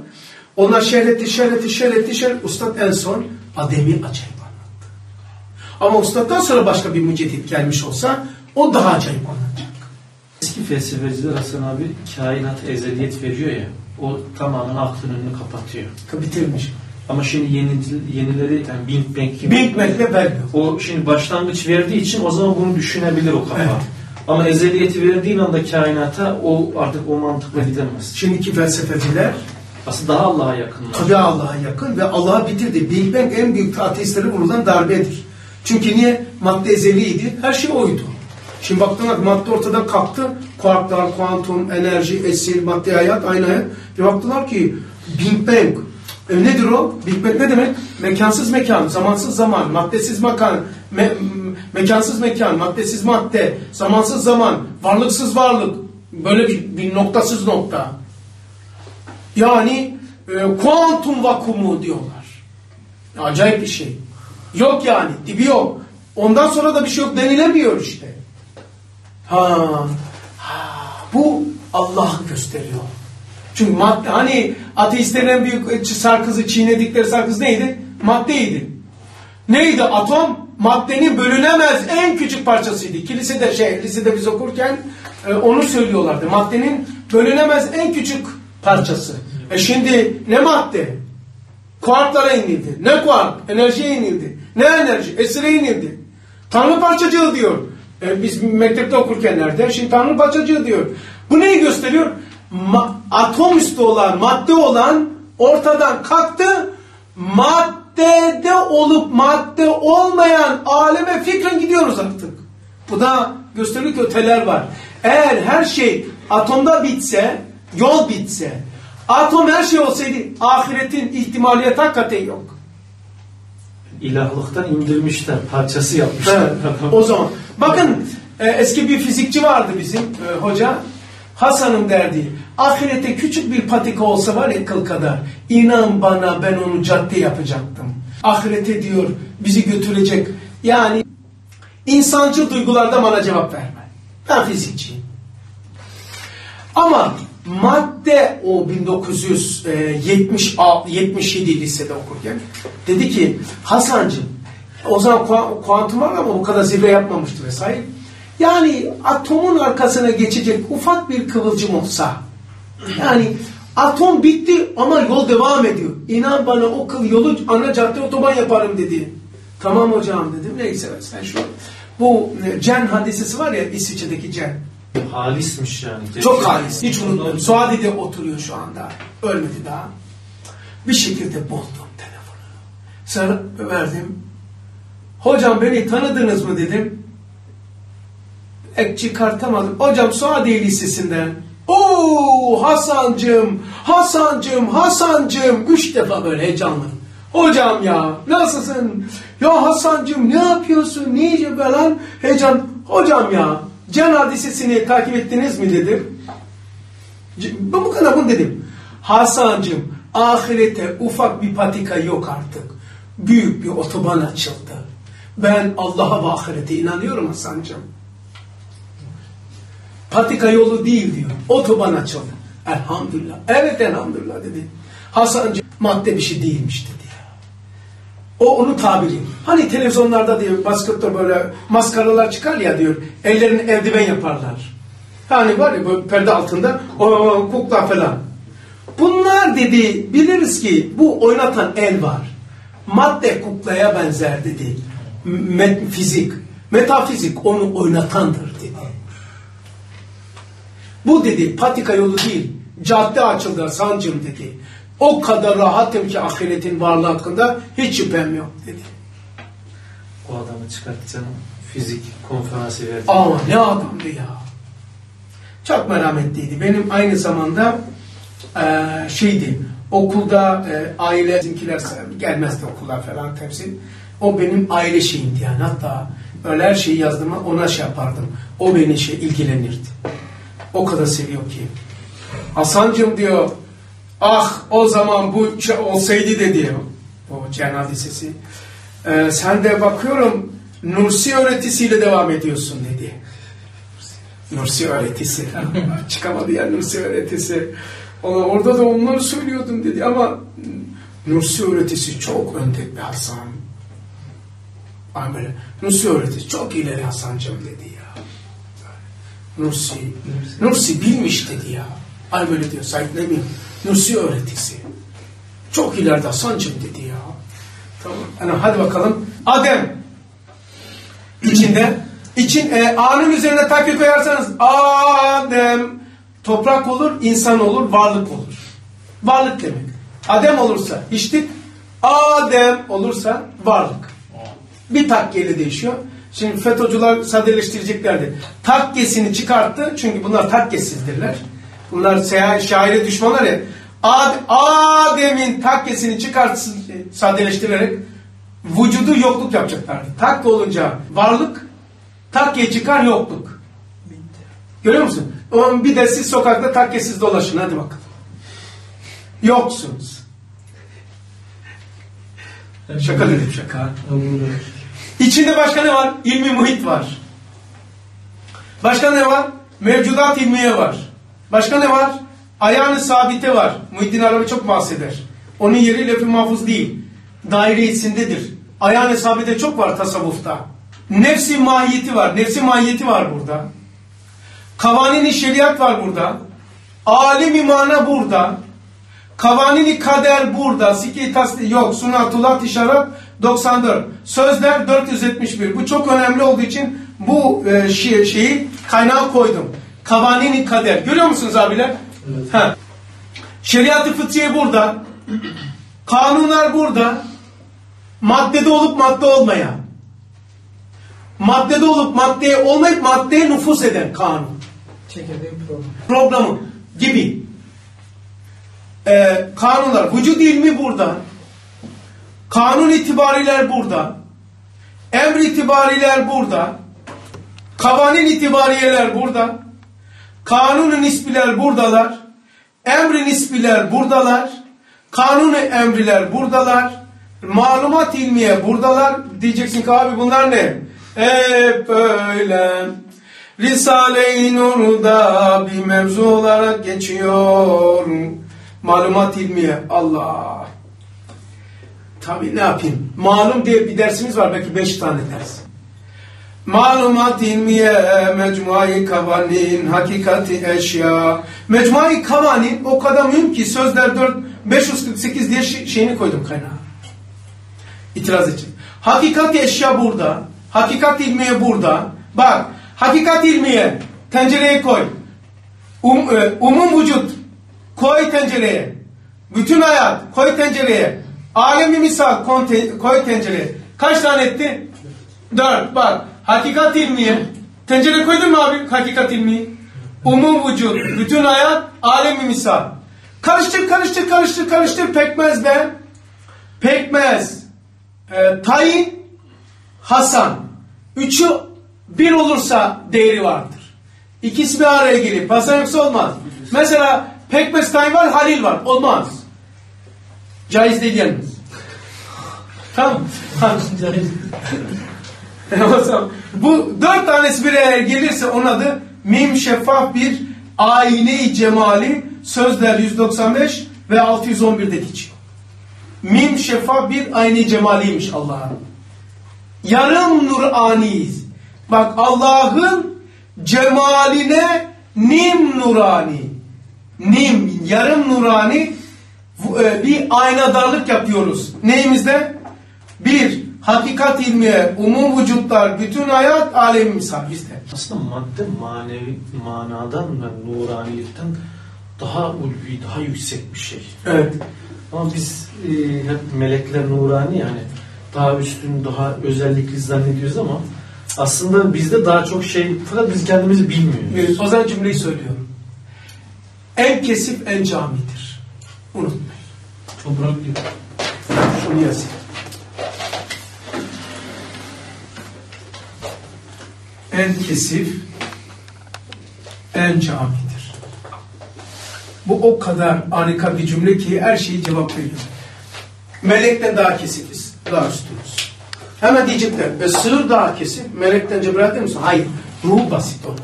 Onlar şerretti, şerretti, şerretti, şerretti. Ustad en son Adem'i acayip anlattı. Ama ustaddan sonra başka bir mucidit gelmiş olsa o daha acayip anlatacak. Eski felsefeciler Hasan abi kainat ezeliyet veriyor ya. O tamamen aklın önünü kapatıyor. Bitirmiş. Ama şimdi yeni, yenileri yani Big Bang gibi. Big Mac'le vermiyor. O şimdi başlangıç verdiği için o zaman bunu düşünebilir o kafa. Evet. Ama ezeliyeti verdiğin anda kainata o artık o mantıkla gidemez. Şimdiki felsefeciler Aslında daha Allah'a yakınlar. tabii Allah'a yakın ve Allah'a bitirdi. Big Bang en büyük ateistlere vurulan darbedir. Çünkü niye? Madde ezeliydi. Her şey oydu. Şimdi baktığında madde ortadan kalktı. Kuarklar, kuantum, enerji, esil, madde hayat, aynı hayat. Bir baktılar ki Big Bang e, nedir o? Big Bang ne demek? Mekansız mekan, zamansız zaman, maddesiz mekan, me, mekansız mekan, maddesiz madde, zamansız zaman, varlıksız varlık. Böyle bir, bir noktasız nokta. Yani e, kuantum vakumu diyorlar. Acayip bir şey. Yok yani, dibi yok. Ondan sonra da bir şey yok denilemiyor işte. Ha, ha bu Allah'ı gösteriyor. Çünkü madde, hani ateistlerin en büyük sarkızı, çiğnedikleri sarkız neydi? Maddeydi. Neydi atom? Maddenin bölünemez en küçük parçasıydı. Kilisede şey, lisede biz okurken e, onu söylüyorlardı. Maddenin bölünemez en küçük parçası. E şimdi ne madde? Kuarklara inildi. Ne kuark? Enerjiye inildi. Ne enerji? Esire inildi. Tanrı parçacığı diyor. E, biz mektepte okurken nerede? Şimdi Tanrı parçacığı diyor. Bu neyi gösteriyor? Ma- atom üstü olan, madde olan ortadan kalktı. Maddede olup madde olmayan aleme fikren gidiyoruz artık. Bu da gösteriyor ki öteler var. Eğer her şey atomda bitse, yol bitse, atom her şey olsaydı ahiretin ihtimaliyeti hakikaten yok. İlahlıktan indirmişler, parçası yapmışlar. Evet, o zaman. Bakın e, eski bir fizikçi vardı bizim e, hoca. Hasan'ım derdi. Ahirette küçük bir patika olsa var ya kadar. İnan bana ben onu cadde yapacaktım. Ahirete diyor bizi götürecek. Yani insancıl duygularda bana cevap verme. Ben fizikçiyim. Ama madde o 1977 lisede okurken dedi ki Hasancığım o zaman kua- kuantum var ama bu kadar zirve yapmamıştı vesaire. Yani atomun arkasına geçecek ufak bir kıvılcım olsa yani atom bitti ama yol devam ediyor. İnan bana o kıl yolu ana cadde otoban yaparım dedi. Tamam hocam dedim. Neyse sen şu bu e, Cen hadisesi var ya İsviçre'deki Cen. Halismiş yani. Çok halis. Hiç unutmadım. Suadi'de oturuyor şu anda. Ölmedi daha. Bir şekilde buldum telefonu. Sonra verdim. Hocam beni tanıdınız mı dedim. Ek çıkartamadım. Hocam Suadi Lisesi'nden. Oo Hasancım, Hasancım, Hasancım. Üç defa böyle heyecanlı. Hocam ya nasılsın? Ya Hasancım ne yapıyorsun? Niye falan heyecan? Hocam ya Can hadisesini takip ettiniz mi dedim. Ben bu kadar bunu dedim. Hasancım ahirete ufak bir patika yok artık. Büyük bir otoban açıldı. Ben Allah'a ve ahirete inanıyorum Hasancım. Patika yolu değil diyor. Otoban açıldı. Elhamdülillah. Evet elhamdülillah dedi. Hasancım madde bir şey değilmiş dedi. O onun tabiri. Hani televizyonlarda diyor baskette böyle maskaralar çıkar ya diyor. Ellerini eldiven yaparlar. Hani var ya böyle perde altında o kukla falan. Bunlar dedi biliriz ki bu oynatan el var. Madde kuklaya benzer dedi. Met, fizik, metafizik onu oynatandır dedi. Bu dedi patika yolu değil. Cadde açıldı sancım dedi. O kadar rahatım ki ahiretin varlığı hakkında hiç şüphem yok dedi. O adamı çıkartacağım. Fizik konferansı verdi. Ama ne adamdı ya. Çok merhametliydi. Benim aynı zamanda eee, şeydi okulda eee, aile bizimkiler gelmezdi okula falan temsil. O benim aile şeyimdi yani. Hatta öyle her şeyi yazdığımda ona şey yapardım. O beni şey ilgilenirdi. O kadar seviyor ki. Hasancım diyor ah o zaman bu olsaydı de diyor. O Cenab Lisesi. Ee, sen de bakıyorum Nursi öğretisiyle devam ediyorsun dedi. Nursi öğretisi. Çıkamadı ya Nursi öğretisi. Ona, orada da onları söylüyordum dedi ama Nursi öğretisi çok önde be Hasan. Ay böyle, Nursi öğretisi çok ileri Hasan'cığım dedi ya. Nursi, Nursi bilmiş dedi ya. Ay böyle diyor, sahipleniyor. Nursi öğretisi. Çok ileride Hasan'cığım dedi ya. Tamam. Yani hadi bakalım. Adem. İçinde. için e, A'nın üzerine takip koyarsanız Adem toprak olur, insan olur, varlık olur. Varlık demek. Adem olursa hiçlik, Adem olursa varlık. Bir takkeli değişiyor. Şimdi FETÖ'cüler sadeleştireceklerdi. Takkesini çıkarttı çünkü bunlar takkesizdirler. Bunlar şaire düşmanlar ya. Ad, Adem'in takkesini çıkartsın e, sadeleştirerek vücudu yokluk yapacaklardı. Takke olunca varlık, takke çıkar yokluk. Görüyor musun? Onun bir de siz sokakta takkesiz dolaşın hadi bakalım. Yoksunuz. Şaka dedim şaka. İçinde başka ne var? İlmi muhit var. Başka ne var? Mevcudat ilmiye var. Başka ne var? Ayağını sabite var. Muhittin Arabi çok bahseder. Onun yeri lef-i mahfuz değil. Daire içindedir. Ayağını sabite çok var tasavvufta. Nefsi mahiyeti var. Nefsi mahiyeti var burada. Kavanini şeriat var burada. Alem mana burada. Kavanini kader burada. Siki tasdi yok. Sunatulat işaret 94. Sözler 471. Bu çok önemli olduğu için bu e, şey, şeyi kaynağa koydum. Kavanini kader. Görüyor musunuz abiler? Evet. Ha. Şeriat-ı fıtriye burada. Kanunlar burada. Maddede olup madde olmayan. Maddede olup maddeye olmayıp maddeye nüfus eden kanun. Çekirdeğin programı. Programı gibi. Ee, kanunlar. Vücut ilmi burada. Kanun itibariler burada. Emr itibariler burada. Kavanin itibariyeler burada. Kanun nisbiler buradalar. Emri nisbiler buradalar. Kanun emriler buradalar. Malumat ilmiye buradalar. Diyeceksin ki abi bunlar ne? Hep öyle. Risale-i Nur'da bir mevzu olarak geçiyor. Malumat ilmiye. Allah. Tabii ne yapayım? Malum diye bir dersimiz var. Belki beş tane ders. Malumat ilmiye mecmuayı kavanin hakikati eşya. Mecmuayı kavanin o kadar mühim ki sözler 4 548 diye şeyini koydum kaynağa. İtiraz için. Hakikat eşya burada. Hakikat ilmiye burada. Bak hakikat ilmiye tencereye koy. Um, e, umum vücut koy tencereye. Bütün hayat koy tencereye. Alemi misal koy tencereye. Kaç tane etti? Dört. Bak hakikat ilmiye. Tencere koydun mu abi hakikat ilmiyi? Umum vücut, bütün hayat, alemi misal. Karıştır, karıştır, karıştır, karıştır. Pekmez be. Pekmez. E, tayin, Hasan. Üçü bir olursa değeri vardır. İkisi bir araya gelip Hasan yoksa olmaz. Mesela pekmez tayin var, halil var. Olmaz. Caiz değil yalnız. Tamam. bu dört tanesi bir araya gelirse onun adı mim şeffaf bir ayine-i cemali sözler 195 ve 611'de geçiyor. Mim şeffaf bir ayne-i cemaliymiş Allah'ın. Yarım nuraniyiz. Bak Allah'ın cemaline nim nurani. Nim, yarım nurani bir aynadarlık yapıyoruz. Neyimizde? Bir, hakikat ilmiye, umum vücutlar, bütün hayat, alem misal bizde. Aslında madde manevi manadan ve nuraniyetten daha ulvi, daha yüksek bir şey. Evet. Ama biz e, hep melekler nurani yani daha üstün, daha özellikli zannediyoruz ama aslında bizde daha çok şey fakat biz kendimizi bilmiyoruz. O zaman cümleyi söylüyorum. En kesif en camidir. Unutmayın. Toprak diyor. Şunu yazayım. En kesif en camidir. Bu o kadar harika bir cümle ki her şeyi cevap veriyor. Melekten daha kesifiz, daha üstünüz. Hemen diyecekler. E, sığır daha kesin. Melekten Cebrail değil misin? Hayır. Ruh basit o.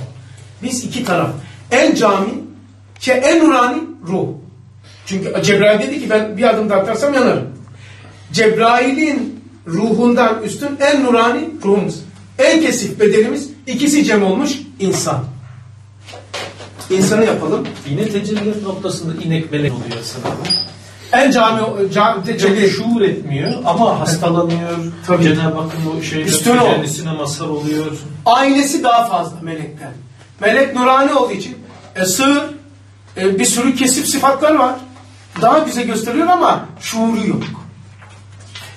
Biz iki taraf. En cami, şey, en nurani ruh. Çünkü Cebrail dedi ki ben bir adım daha atarsam yanarım. Cebrail'in ruhundan üstün en nurani ruhumuz. En kesif bedenimiz ikisi cem olmuş insan. İnsanı yapalım. Yine tecelliyat noktasında inek melek oluyor sanırım. En cami, cami tecelli. Şuur etmiyor ama hastalanıyor. Tabii. Cenab-ı Hakk'ın o şeyde Üstün kendisine mazhar oluyor. Ailesi daha fazla melekten. Melek nurani olduğu için e, sığır e, bir sürü kesip sıfatlar var. Daha güzel gösteriyor ama şuuru yok.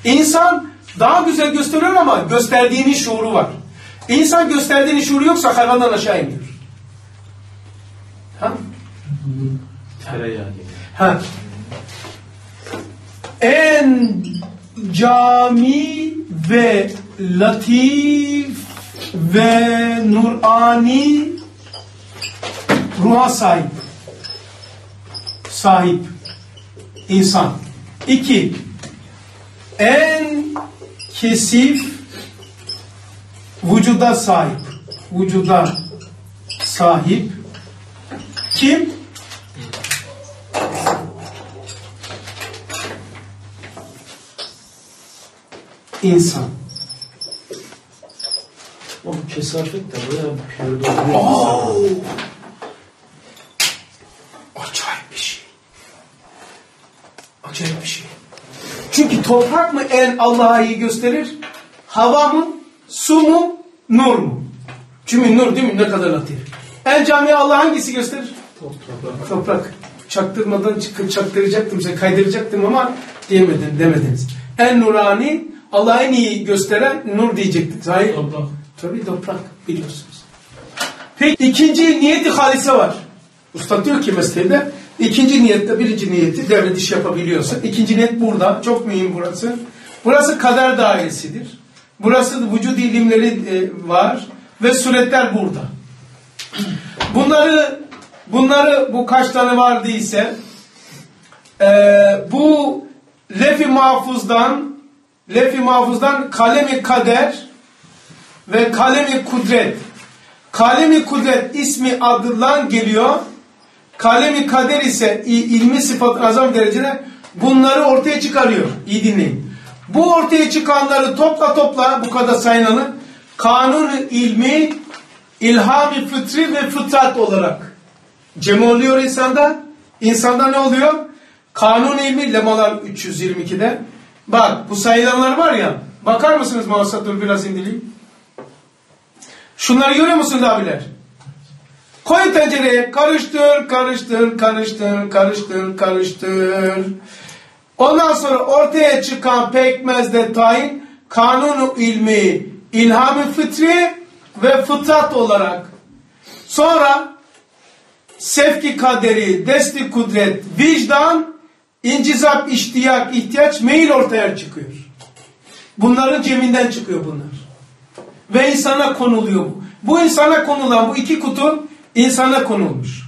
İnsan daha güzel gösteriyor ama gösterdiğinin şuuru var. İnsan gösterdiğinin şuuru yoksa hayvandan aşağı iniyor. Ha? Ha. En cami ve latif ve nurani ruha sahip. Sahip. insan. İki. En kesif vücuda sahip. Vücuda sahip. Kim? İnsan. O kesafet de bayağı bir perde oluyor. Acayip bir şey. Acayip bir şey. Çünkü toprak mı en Allah'a iyi gösterir? Hava mı? Su mu? Nur mu? Çünkü nur değil mi? Ne kadar latif. En camiye Allah hangisi gösterir? Toprak. Toprak. Çaktırmadan çıkıp çaktıracaktım size kaydıracaktım ama diyemedin, demediniz. En nurani Allah'ı en iyi gösteren nur diyecektik. Hayır. Toprak. Tabii toprak biliyorsunuz. Peki ikinci niyeti halise var. Usta diyor ki mesleğinde ikinci niyette birinci niyeti devlet iş yapabiliyorsa. ikinci niyet burada. Çok mühim burası. Burası kader dairesidir. Burası vücut ilimleri e, var ve suretler burada. Bunları bunları bu kaç tane vardıysa e, bu lefi mahfuzdan lefi mahfuzdan kalemi kader ve kalemi kudret. Kalemi kudret ismi adından geliyor. Kalemi kader ise ilmi sıfat azam derecede bunları ortaya çıkarıyor. İyi dinleyin. Bu ortaya çıkanları topla topla bu kadar sayılanı kanun ilmi ilhami fıtri ve fıtrat olarak cem oluyor insanda. İnsanda ne oluyor? Kanun ilmi lemalar 322'de. Bak bu sayılanlar var ya bakar mısınız Muhasatul biraz indireyim. Şunları görüyor musunuz abiler? Koy tencereye karıştır, karıştır, karıştır, karıştır, karıştır. Ondan sonra ortaya çıkan pekmezde tayin kanunu ilmi, ilham-ı fıtri ve fıtrat olarak. Sonra sevki kaderi, desti kudret, vicdan, incizap, iştiyak, ihtiyaç, meyil ortaya çıkıyor. Bunların ceminden çıkıyor bunlar. Ve insana konuluyor bu. Bu insana konulan bu iki kutu insana konulmuş.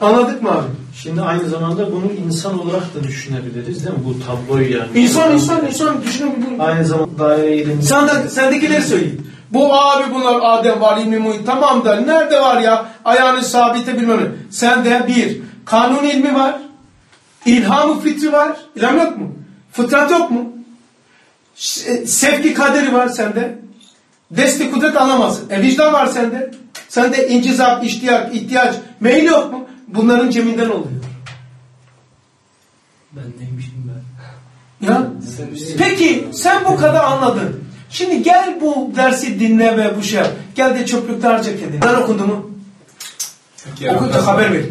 Anladık mı abi? Şimdi aynı zamanda bunu insan olarak da düşünebiliriz değil mi? Bu tabloyu yani. İnsan insan insan düşünün. Aynı zamanda daire ilmi. Sen de, sendekileri söyleyeyim. Bu abi bunlar Adem var, ilmi muhit. Tamam da nerede var ya? Ayağını sabite bilmem ne. Sende bir, kanun ilmi var. İlham-ı fitri var. İlham yok mu? Fıtrat yok mu? Sevki kaderi var sende. Desti kudret alamazsın. E vicdan var sende. Sende incizap, iştiyak, ihtiyaç, meyil yok mu? Bunların ceminden oluyor. Ben neymişim ben? Ya Sen- peki sen bu kadar anladın. Şimdi gel bu dersi dinle ve bu şey yap. Gel de çöplükte harca kendini. Ben okundu mu? Okunca haber ver.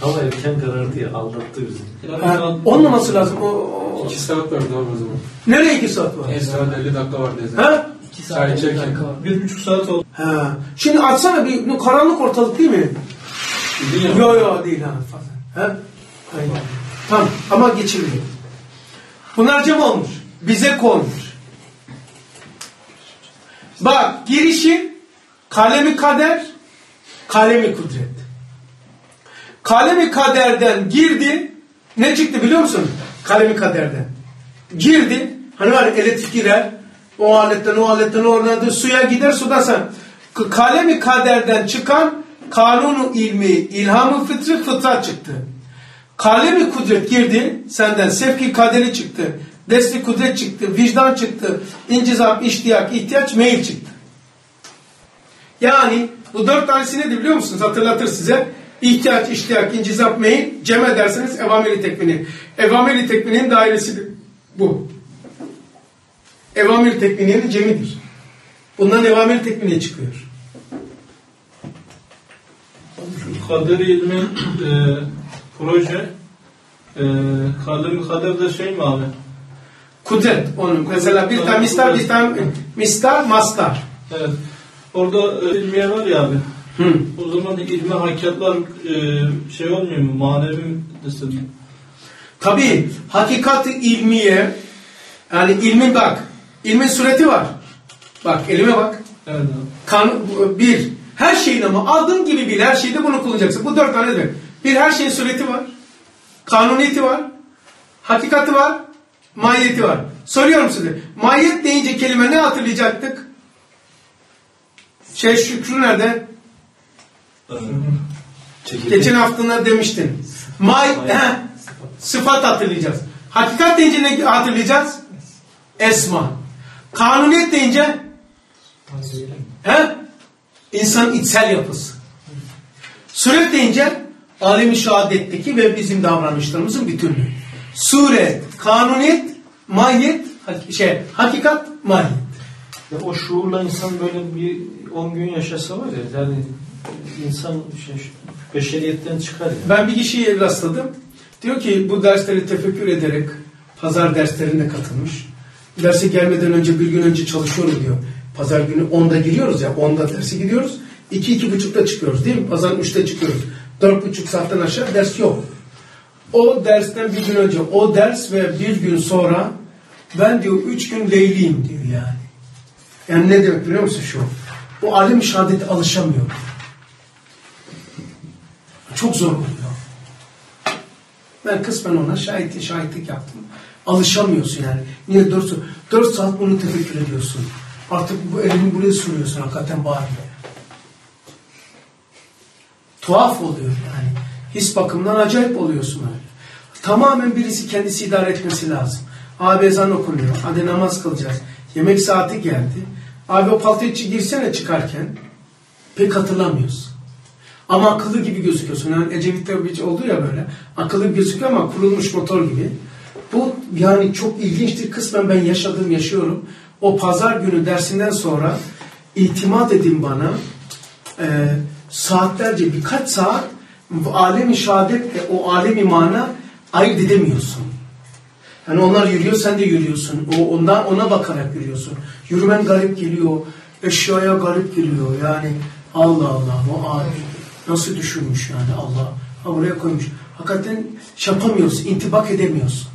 Hava erken karardı ya aldattı bizi. Ha, olmaması lazım. O, o- İki saat vardı abi o zaman. Nereye iki saat var? Saat 50 dakika vardı ezan. Ha? 2 Çay saat 50 içerken. dakika var. Bir buçuk saat oldu. Ha. Şimdi açsana bir bu karanlık ortalık değil mi? Yok yok değil ha fazla. Ha? Aynen. Tamam ama geçirmiyor. Bunlar cem olmuş. Bize konmuş. Bak girişi kalemi kader, kalemi kudret. Kalemi kaderden girdi. Ne çıktı biliyor musun? Kalemi kaderden. Girdi. Hani var elektrik girer. O aletten o aletten oradan da suya gider suda sen. Kalemi kaderden çıkan kanunu ilmi, ilhamı fıtri fıtrat çıktı. Kalemi kudret girdi, senden sevki kaderi çıktı. Desti kudret çıktı, vicdan çıktı, incizam, iştiyak, ihtiyaç, meyil çıktı. Yani bu dört tanesi nedir biliyor musunuz? Hatırlatır size. İhtiyaç, iştiyak, incizap, meyil, cem ederseniz evameli tekvini. Evameli tekvinin dairesidir bu. Evameli tekvinin cemidir. Bundan evameli tekvine çıkıyor. Kader ilmi e, proje e, kader kader de şey mi abi? Kudret onun. Mesela bir tane mistar, bir tane mistar, mastar. Evet. Orada e, ilmiye var ya abi. Hı. O zaman ilmi hakikatlar e, şey olmuyor mu? Manevi mi desem? Tabii hakikat ilmiye yani ilmin bak ilmin sureti var. Bak elime bak. Evet abi. Kan, bir her şeyin ama adın gibi bil her şeyde bunu kullanacaksın. Bu dört tanedir. Bir her şeyin sureti var. Kanuniyeti var. Hakikati var. Mahiyeti var. Soruyorum size. Mahiyet deyince kelime ne hatırlayacaktık? Şey Şükrü nerede? Geçen hafta demiştin. May, he, sıfat hatırlayacağız. Hakikat deyince ne hatırlayacağız? Esma. Kanuniyet deyince he? İnsanın içsel yapısı. Suret deyince alemi şehadetteki ve bizim davranışlarımızın bütünlüğü. Suret, kanuniyet, mahiyet, şey, hakikat, mahiyet. Ya o şuurla insan böyle bir 10 gün yaşasa var ya yani insan şey, beşeriyetten çıkar ya. Ben bir kişiye rastladım. Diyor ki bu dersleri tefekkür ederek pazar derslerine katılmış. Derse gelmeden önce bir gün önce çalışıyorum diyor. Pazar günü 10'da giriyoruz ya 10'da derse gidiyoruz. 2 iki, buçukta çıkıyoruz değil mi? Pazar 3'te çıkıyoruz. 4,5 saatten aşağı ders yok. O dersten bir gün önce o ders ve bir gün sonra ben diyor 3 gün leyliyim diyor yani. Yani ne demek biliyor musun şu? O alim şehadete alışamıyor. Çok zor oluyor. Ben kısmen ona şahitlik, şahitlik yaptım. Alışamıyorsun yani. Niye 4, 4 saat bunu tefekkür ediyorsun. Artık bu elini buraya sürüyorsun hakikaten bağırıyor. Tuhaf oluyor yani. His bakımından acayip oluyorsun öyle. Tamamen birisi kendisi idare etmesi lazım. Abi ezan okunuyor. Hadi namaz kılacağız. Yemek saati geldi. Abi o paltoya girsene çıkarken pek hatırlamıyorsun. Ama akıllı gibi gözüküyorsun. Yani Ecevit'te bir oldu ya böyle. Akıllı gözüküyor ama kurulmuş motor gibi. Bu yani çok ilginçtir. Kısmen ben yaşadım, yaşıyorum. O pazar günü dersinden sonra itimat edin bana e, saatlerce birkaç saat alemi şehadetle o alemi mana ayırt edemiyorsun. Yani onlar yürüyor sen de yürüyorsun. O ondan ona bakarak yürüyorsun. Yürümen garip geliyor. Eşyaya garip geliyor. Yani Allah Allah o alim nasıl düşünmüş yani Allah. Ha buraya koymuş. Hakikaten şey yapamıyorsun, intibak edemiyorsun.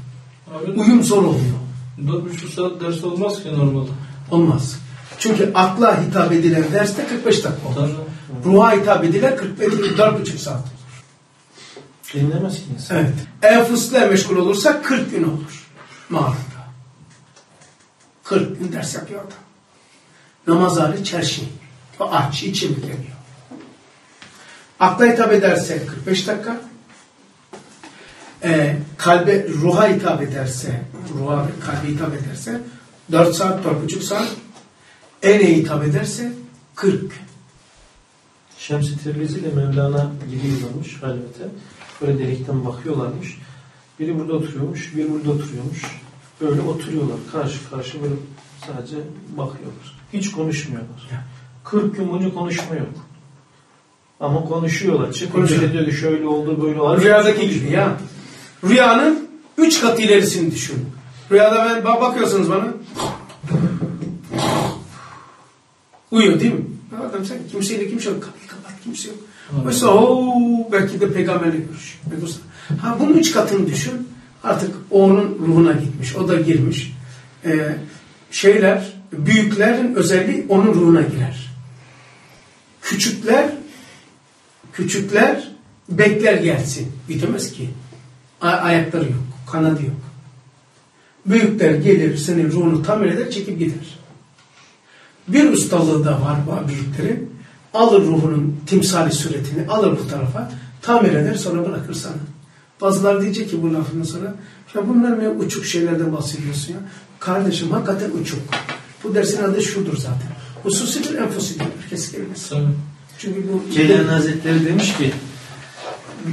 Abi Uyum zor oluyor. Dört buçuk saat ders olmaz ki normalde. Olmaz. Çünkü akla hitap edilen derste 45 dakika olur. Tabii. Ruha hitap edilen 45 4,5 saat olur. Dinlemez ki insan. Evet. Enfusla meşgul olursa 40 gün olur. Mağarada. 40 gün ders yapıyor adam. Namaz şey. O aç, içim geliyor. Akla hitap ederse 45 dakika. Ee, kalbe, ruha hitap ederse, ruha kalbe hitap ederse 4 saat, 4,5 saat. Ene hitap ederse 40 gün. Şems-i Tebrizi ile Mevlana giriyorlarmış halvete. Böyle delikten bakıyorlarmış. Biri burada oturuyormuş, biri burada oturuyormuş. Böyle oturuyorlar karşı karşı böyle sadece bakıyorlar. Hiç konuşmuyorlar. 40 gün boyunca konuşma yok. Ama konuşuyorlar. Çıkınca Konuşuyor. diyor ki şöyle oldu böyle oldu. Rüyadaki gibi ya. Rüyanın üç katı ilerisini düşün. Rüyada ben ba- bakıyorsunuz bana. Uyuyor değil mi? Adam sen kimseyle kimse yok. Kapıyı kapat kimse yok. Oysa ooo belki de peygamberle görüş. Ha bunun üç katını düşün. Artık onun ruhuna gitmiş. O da girmiş. Ee, şeyler, büyüklerin özelliği onun ruhuna girer. Küçükler Küçükler bekler gelsin. Bitemez ki. Ayakları yok, kanadı yok. Büyükler gelir senin ruhunu tamir eder çekip gider. Bir ustalığı da var bu büyüklerin. Alır ruhunun timsali suretini alır bu tarafa tamir eder sonra bırakır sana. Bazıları diyecek ki bu lafından sonra ya bunlar ne uçuk şeylerden bahsediyorsun ya. Kardeşim hakikaten uçuk. Bu dersin adı şudur zaten. Hususidir enfusidir. Herkes kelimesi. Tabii. Çünkü bu Ceylan Hazretleri demiş ki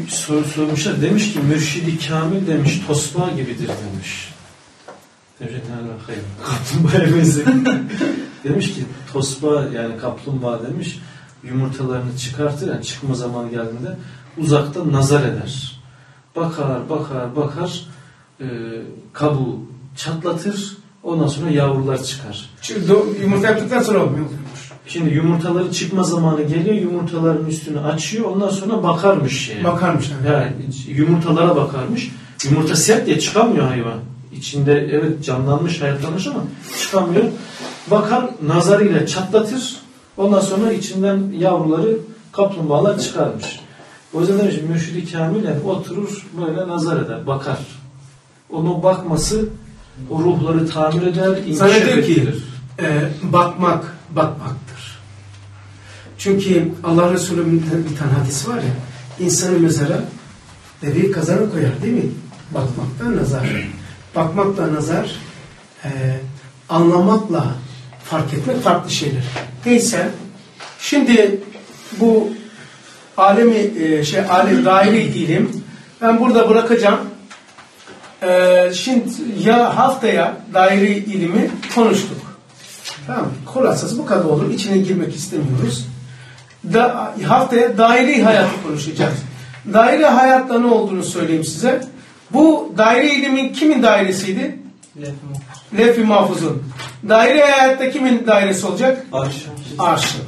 soru sormuşlar. Demiş ki mürşidi kamil demiş tosbağa gibidir demiş. Kaplumbağaya benziyor. demiş ki tosbağa yani kaplumbağa demiş yumurtalarını çıkartır yani çıkma zamanı geldiğinde uzakta nazar eder. Bakar bakar bakar e, kabuğu çatlatır ondan sonra yavrular çıkar. Çünkü yumurta yaptıktan sonra olmuyor. Şimdi yumurtaları çıkma zamanı geliyor yumurtaların üstünü açıyor ondan sonra bakarmış şeye. Bakarmış yani. Yani yumurtalara bakarmış. Yumurta sert diye çıkamıyor hayvan. İçinde evet canlanmış, hayatlanmış ama çıkamıyor. Bakar nazarıyla çatlatır. Ondan sonra içinden yavruları kaplumbağalar çıkarmış. O yüzden demiş mürşidi kamil yani oturur böyle nazar eder, bakar. Onun bakması o ruhları tamir eder, Sana inkişaf diyor ki e, bakmak bakmaktır. Çünkü Allah Resulü'nün bir tane hadisi var ya insanı mezara deveyi kazana koyar değil mi? Bakmakta nazar. Bakmakla nazar e, anlamakla fark etmek farklı şeyler. Neyse şimdi bu alemi e, şey alem daire ilim ben burada bırakacağım. Ee, şimdi ya haftaya daire ilimi konuştuk. Tamam? Kulasası bu kadar olur. İçine girmek istemiyoruz. Da, haftaya daire hayatı konuşacağız. Daire hayatta ne olduğunu söyleyeyim size. Bu daire ilimin kimin dairesiydi? Lef-i Mahfuz'un. Daire hayatta kimin dairesi olacak? Arşın.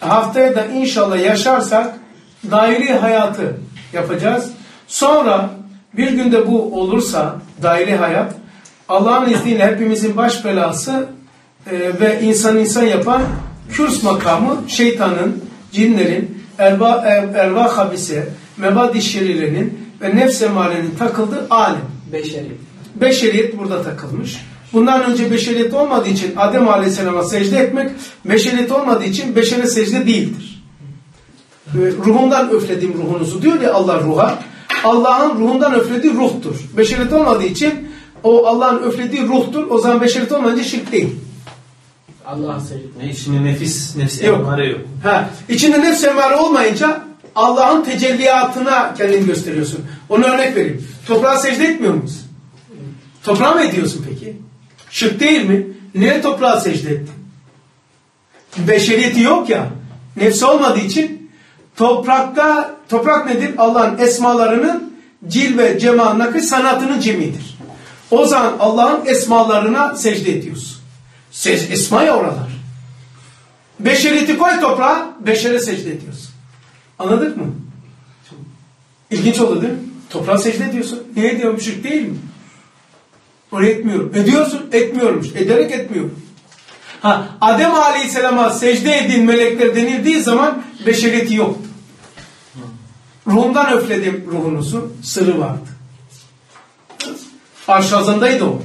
Haftaya da inşallah yaşarsak daire hayatı yapacağız. Sonra bir günde bu olursa daire hayat Allah'ın izniyle hepimizin baş belası e, ve insan insan yapan kürs makamı şeytanın, cinlerin, erva, er, erva habise, mebadi şerilerinin ve nefs emarenin takıldığı alem. Beşeri. Beşeriyet burada takılmış. Bundan önce beşeriyet olmadığı için Adem Aleyhisselam'a secde etmek, beşeriyet olmadığı için beşere secde değildir. Ruhumdan öfledim ruhunuzu diyor ya Allah ruha. Allah'ın ruhundan öflediği ruhtur. Beşeriyet olmadığı için o Allah'ın öflediği ruhtur. O zaman beşeriyet olmayınca şirk değil. Allah'a secde. Ne içinde nefis, nefsi Yok. emare yok. Ha, içinde nefs emare olmayınca Allah'ın tecelliyatına kendini gösteriyorsun. Onu örnek vereyim. Toprağa secde etmiyor muyuz? Toprağa mı ediyorsun peki? Şık değil mi? Niye toprağa secde ettin? Beşeriyeti yok ya. Nefsi olmadığı için toprakta, toprak nedir? Allah'ın esmalarının cilve, cemal, nakış sanatının cemidir. O zaman Allah'ın esmalarına secde ediyorsun. Esma ya oralar. Beşeriyeti koy toprağa, beşere secde ediyorsun. Anladık mı? İlginç oldu değil mi? Toprağa secde ediyorsun. Niye ediyorum? Şirk değil mi? Oraya etmiyorum. Ediyorsun, etmiyormuş. Ederek etmiyorum. Ha, Adem Aleyhisselam'a secde edin melekler denildiği zaman beşeriyeti yoktu. Ruhumdan öfledim ruhunuzu. Sırrı vardı. Arşazındaydı o.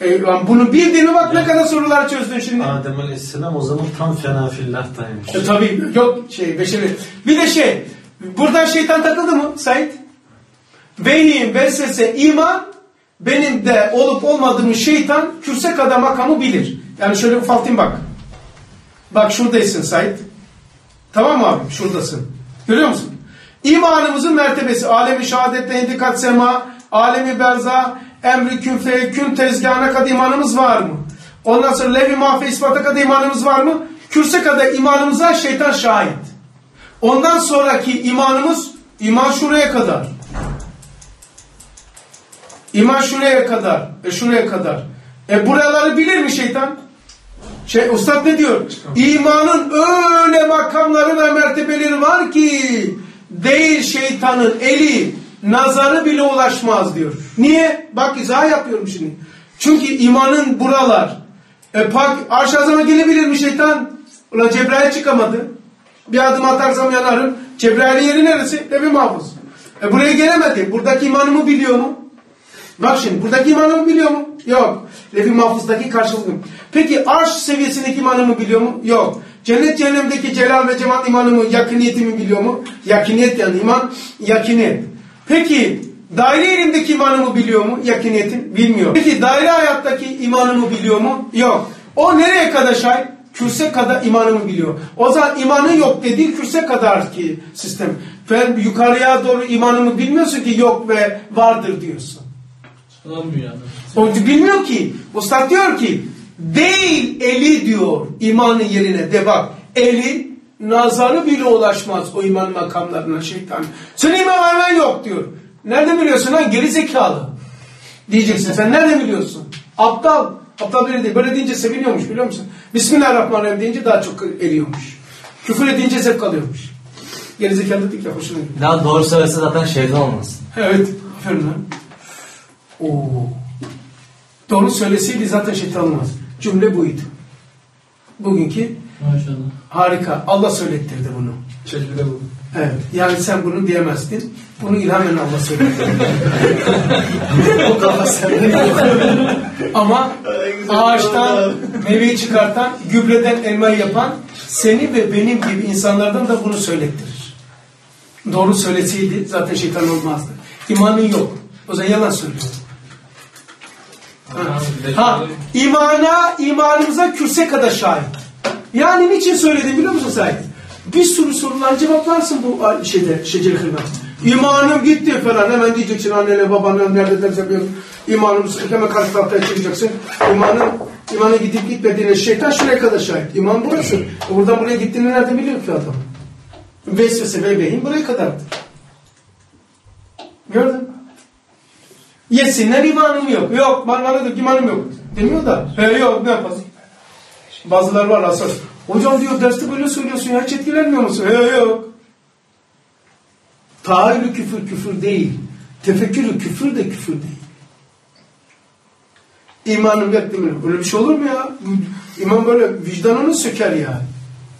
E, lan bunu bildiğine bak ne kadar sorular çözdün şimdi. Adem Aleyhisselam o zaman tam fena fillahtaymış. E, tabii yok şey beşeri. Bir de şey buradan şeytan takıldı mı Said? Vehim, vesvese, iman benim de olup olmadığımı şeytan kürse kadar makamı bilir. Yani şöyle ufaltayım bak. Bak şuradaysın Said. Tamam mı abi? Şuradasın. Görüyor musun? İmanımızın mertebesi. Alemi şehadette indikat sema, alemi berza, emri kün fe kün tezgahına kadar imanımız var mı? Ondan sonra levi mahfe ispata kadar imanımız var mı? Kürse kadar imanımıza şeytan şahit. Ondan sonraki imanımız iman şuraya kadar. İman şuraya kadar. E şuraya kadar. E buraları bilir mi şeytan? Şey ustad ne diyor? İmanın öyle makamları ve mertebeleri var ki değil şeytanın eli nazarı bile ulaşmaz diyor. Niye? Bak izah yapıyorum şimdi. Çünkü imanın buralar. E arş azama gelebilir mi şeytan? Ulan Cebrail çıkamadı. Bir adım atarsam yanarım. Cebrail'in yeri neresi? Evi mahfuz. E buraya gelemedi. Buradaki imanımı biliyor mu? Bak şimdi buradaki imanımı biliyor mu? Yok. Levh-i Mahfuz'daki karşılığı. Peki arş seviyesindeki imanımı biliyor mu? Yok. Cennet cehennemdeki celal ve cemal imanımı, yakiniyetimi biliyor mu? Yakiniyet yani iman, yakiniyet. Peki daire ilimdeki imanımı biliyor mu? Yakiniyetin bilmiyor. Peki daire hayattaki imanımı biliyor mu? Yok. O nereye kadar şahit? Kürse kadar imanımı biliyor. O zaman imanı yok dediği kürse kadar ki sistem. Ve yukarıya doğru imanımı bilmiyorsun ki yok ve vardır diyorsun. O bilmiyor ki. Ustad diyor ki değil eli diyor imanın yerine de bak. Eli nazarı bile ulaşmaz o iman makamlarına şeytan. Senin iman yok diyor. Nerede biliyorsun ha? Geri zekalı. Diyeceksin. Sen nerede biliyorsun? Aptal. Aptal biri değil. Böyle deyince seviniyormuş biliyor musun? Bismillahirrahmanirrahim deyince daha çok eriyormuş. Küfür edince zevk alıyormuş. Geri zekalı dedik ya hoşuna gidiyor. Daha doğru söylese zaten şeytan olmaz. Evet. Aferin lan. Oo. Doğru söyleseydi zaten şeytan olmaz. Cümle buydu. Bugünkü Maşallah. harika. Allah söylettirdi bunu. Tecrübe bu. Evet. Yani sen bunu diyemezdin. Bunu ilhamen Allah söyletti. o kafa sende yok. Ama ağaçtan meyveyi çıkartan, gübreden elmayı yapan seni ve benim gibi insanlardan da bunu söylettirir. Doğru söyleseydi zaten şeytan olmazdı. İmanın yok. O zaman yalan söylüyor. Ha. ha, imana, imanımıza kürse kadar şahit. Yani niçin söyledim biliyor musun Said? Bir sürü sorular cevaplarsın bu şeyde, şeceri hırda. İmanım gitti falan hemen diyeceksin annene babana nerede ders yapıyorsun. İmanım hemen karşı tahtaya çıkacaksın. İmanın, imanı gidip gitmediğine şeytan şuraya kadar şahit. İman burası. Buradan buraya gittiğini nerede biliyor ki adam? Vesvese ve beyin buraya kadardır. Gördün mü? Yesinler imanım yok. Yok bana ki imanım yok. Demiyor da. He yok ne yapasın? Bazılar var asas. Hocam diyor derste böyle söylüyorsun ya hiç etkilenmiyor musun? He yok. Tahayyülü küfür küfür değil. Tefekkürü küfür de küfür değil. İmanım yok değil mi? Böyle bir şey olur mu ya? İman böyle vicdanını söker yani.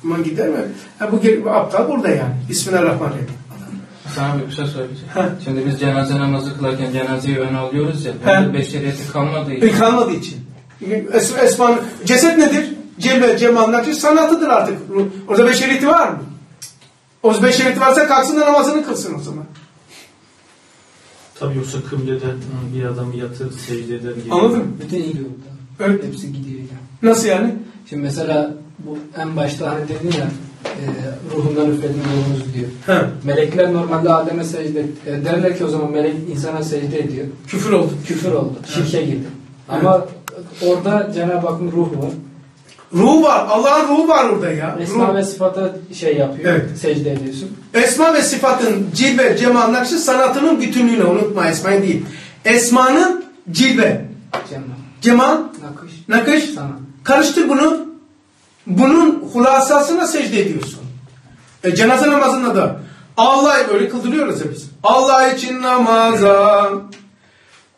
İman gider mi? Ha, bu, bu aptal burada yani. Bismillahirrahmanirrahim. Sana bir şey söyleyeceğim. Heh. Şimdi biz cenaze namazı kılarken cenazeyi öne alıyoruz ya. Beşeriyeti kalmadığı için. E, kalmadığı için. Es, esman, ceset nedir? Cembe, cemallar sanatıdır artık. Orada beşeriyeti var mı? O beşeriyeti varsa kalksın da namazını kılsın o zaman. Tabii yoksa kıblede bir adam yatır secde eder gibi. Anladın mı? Bütün iyi oldu. Evet. Hepsi gidiyor ya. Nasıl yani? Şimdi mesela bu en başta hani dedin ya e, ruhundan üfledin ruhunuz diyor. Ha, Melekler normalde Adem'e secde e, derler ki o zaman melek insana secde ediyor. küfür oldu. Küfür oldu. Şirke girdi. Ama orada Cenab-ı Hakk'ın ruhu var. Ruh var. Allah'ın ruhu var orada ya. Esma Ruh. ve sıfata şey yapıyor. Evet. Secde ediyorsun. Esma ve sıfatın cilve, cemal, nakşı sanatının bütünlüğüne unutma esmayı değil. Esmanın cilve, Cenab. cemal, Nakış. nakış. Sana. Karıştır bunu. Bunun hulasasına secde ediyorsun. E, cenaze namazında da Allah öyle kıldırıyoruz ya biz. Allah için namaza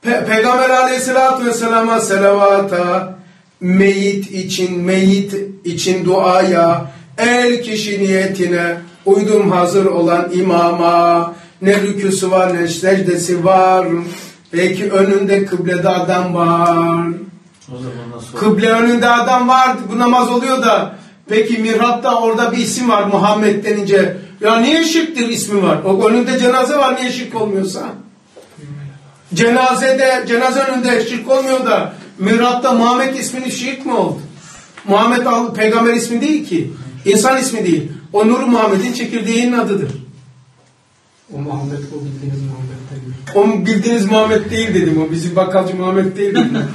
Pe- Peygamber aleyhissalatü vesselama selavata meyit için meyit için duaya el kişi niyetine uydum hazır olan imama. Ne rüküsü var ne secdesi var. Belki önünde kıblede adam var. O zaman nasıl Kıble önünde adam var bu namaz oluyor da. Peki mihrapta orada bir isim var Muhammed denince ya niye şirktir ismi var? O önünde cenaze var niye şirk olmuyorsa? Cenazede cenaze önünde şirk olmuyor da mihrapta Muhammed ismini şirk mi oldu? Muhammed peygamber ismi değil ki. İnsan ismi değil. O Nur Muhammed'in çekirdeğinin adıdır. O Muhammed o bildiğiniz Muhammed değil. O bildiğiniz Muhammed değil dedim. O bizim bakkalcı Muhammed değil dedim.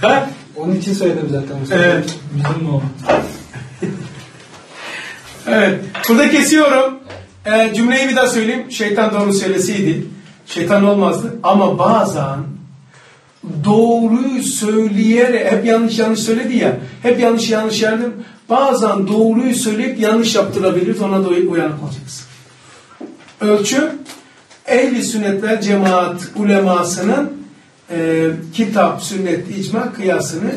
Ha? Onun için söyledim zaten. Evet. Bizim o? Evet. Burada kesiyorum. Ee, cümleyi bir daha söyleyeyim. Şeytan doğru söyleseydi. Şeytan olmazdı. Ama bazen doğruyu söyleyerek hep yanlış yanlış söyledi ya. Hep yanlış yanlış yerdim. Bazen doğruyu söyleyip yanlış yaptırabilir. Ona da uyanık olacaksın. Ölçü ehli sünnet ve cemaat ulemasının e, kitap, sünnet, icma kıyasını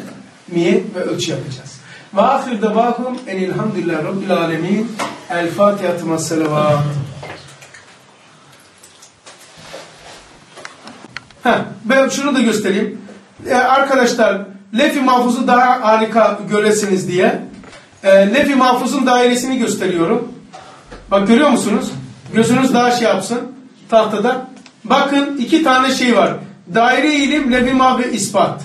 niyet ve ölçü yapacağız. Ve ahir davahum enilhamdülillah rabbil alemin. El Fatiha selavat. Heh, ben şunu da göstereyim. Ee, arkadaşlar Lef-i Mahfuz'u daha harika göresiniz diye e, Lef-i Mahfuz'un dairesini gösteriyorum. Bak görüyor musunuz? Gözünüz daha şey yapsın tahtada. Bakın iki tane şey var. Daire ilim, Lef-i Mahfuz ispat.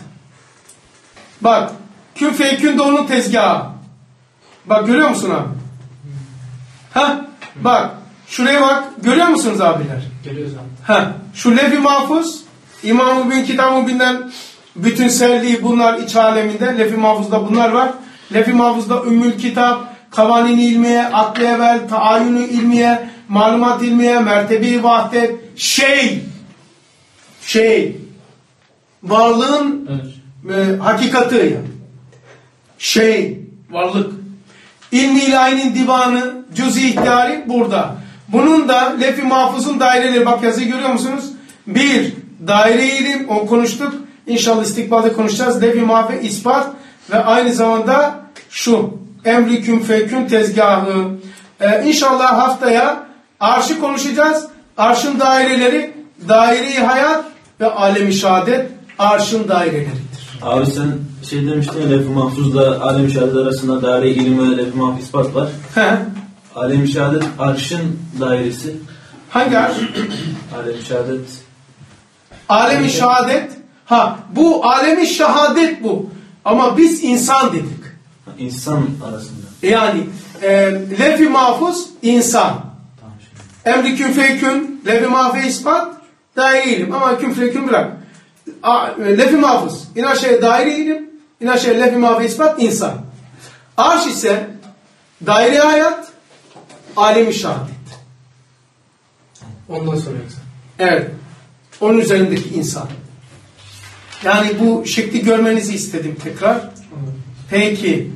Bak kün feykün de onun tezgahı. Bak görüyor musun abi? Ha? Bak şuraya bak. Görüyor musunuz abiler? Geliyoruz abi. Ha, şu Levi Mahfuz, İmam-ı Mübin, Kitab-ı Mübin'den bütünselliği bunlar iç aleminde. Lefi Mahfuz'da bunlar var. Lefi Mahfuz'da Ümmül Kitap, Kavanin ilmiye, aklı evvel, taayyünü ilmiye, malumat ilmiye, mertebi vahdet, şey, şey, varlığın Evet. e, hakikati yani. Şey, varlık. İlmi ilahinin divanı, cüz-i ihtiyari burada. Bunun da lef-i mahfuzun daireleri, bak yazıyı görüyor musunuz? Bir, daire ilim, o konuştuk. İnşallah istikbalde konuşacağız. Lef-i mahfuz ispat ve aynı zamanda şu, emri kün fekün tezgahı. Ee, inşallah haftaya arşı konuşacağız. Arşın daireleri, daire-i hayat ve alem-i şehadet arşın daireleridir. Abi sen şey demiştin ya Lef-i Mahfuz'la Alem-i Şehadet arasında daire ilim ve Lef-i Mahfuz ispat var. He. Alem-i Şehadet arşın dairesi. Hangi arş? Alem-i Şehadet Alemi şehadet. Ha bu alemi şehadet bu. Ama biz insan dedik. insan arasında. Yani e, lef-i mahfuz insan. Tamam. Emri kün feykün, lef-i mahfuz ispat, daire ilim. Ama kün feykün bırak. A- e, Lef-i mahfuz. İn aşağıya daire ilim, in aşağıya lef-i mahfuz ispat, insan. Arş ise daire hayat, alemi şehadet. Ondan soruyoruz. Evet. Onun üzerindeki insan. Yani bu şekli görmenizi istedim tekrar. Peki.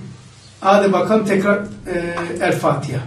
Hadi bakalım tekrar e, El Fatiha.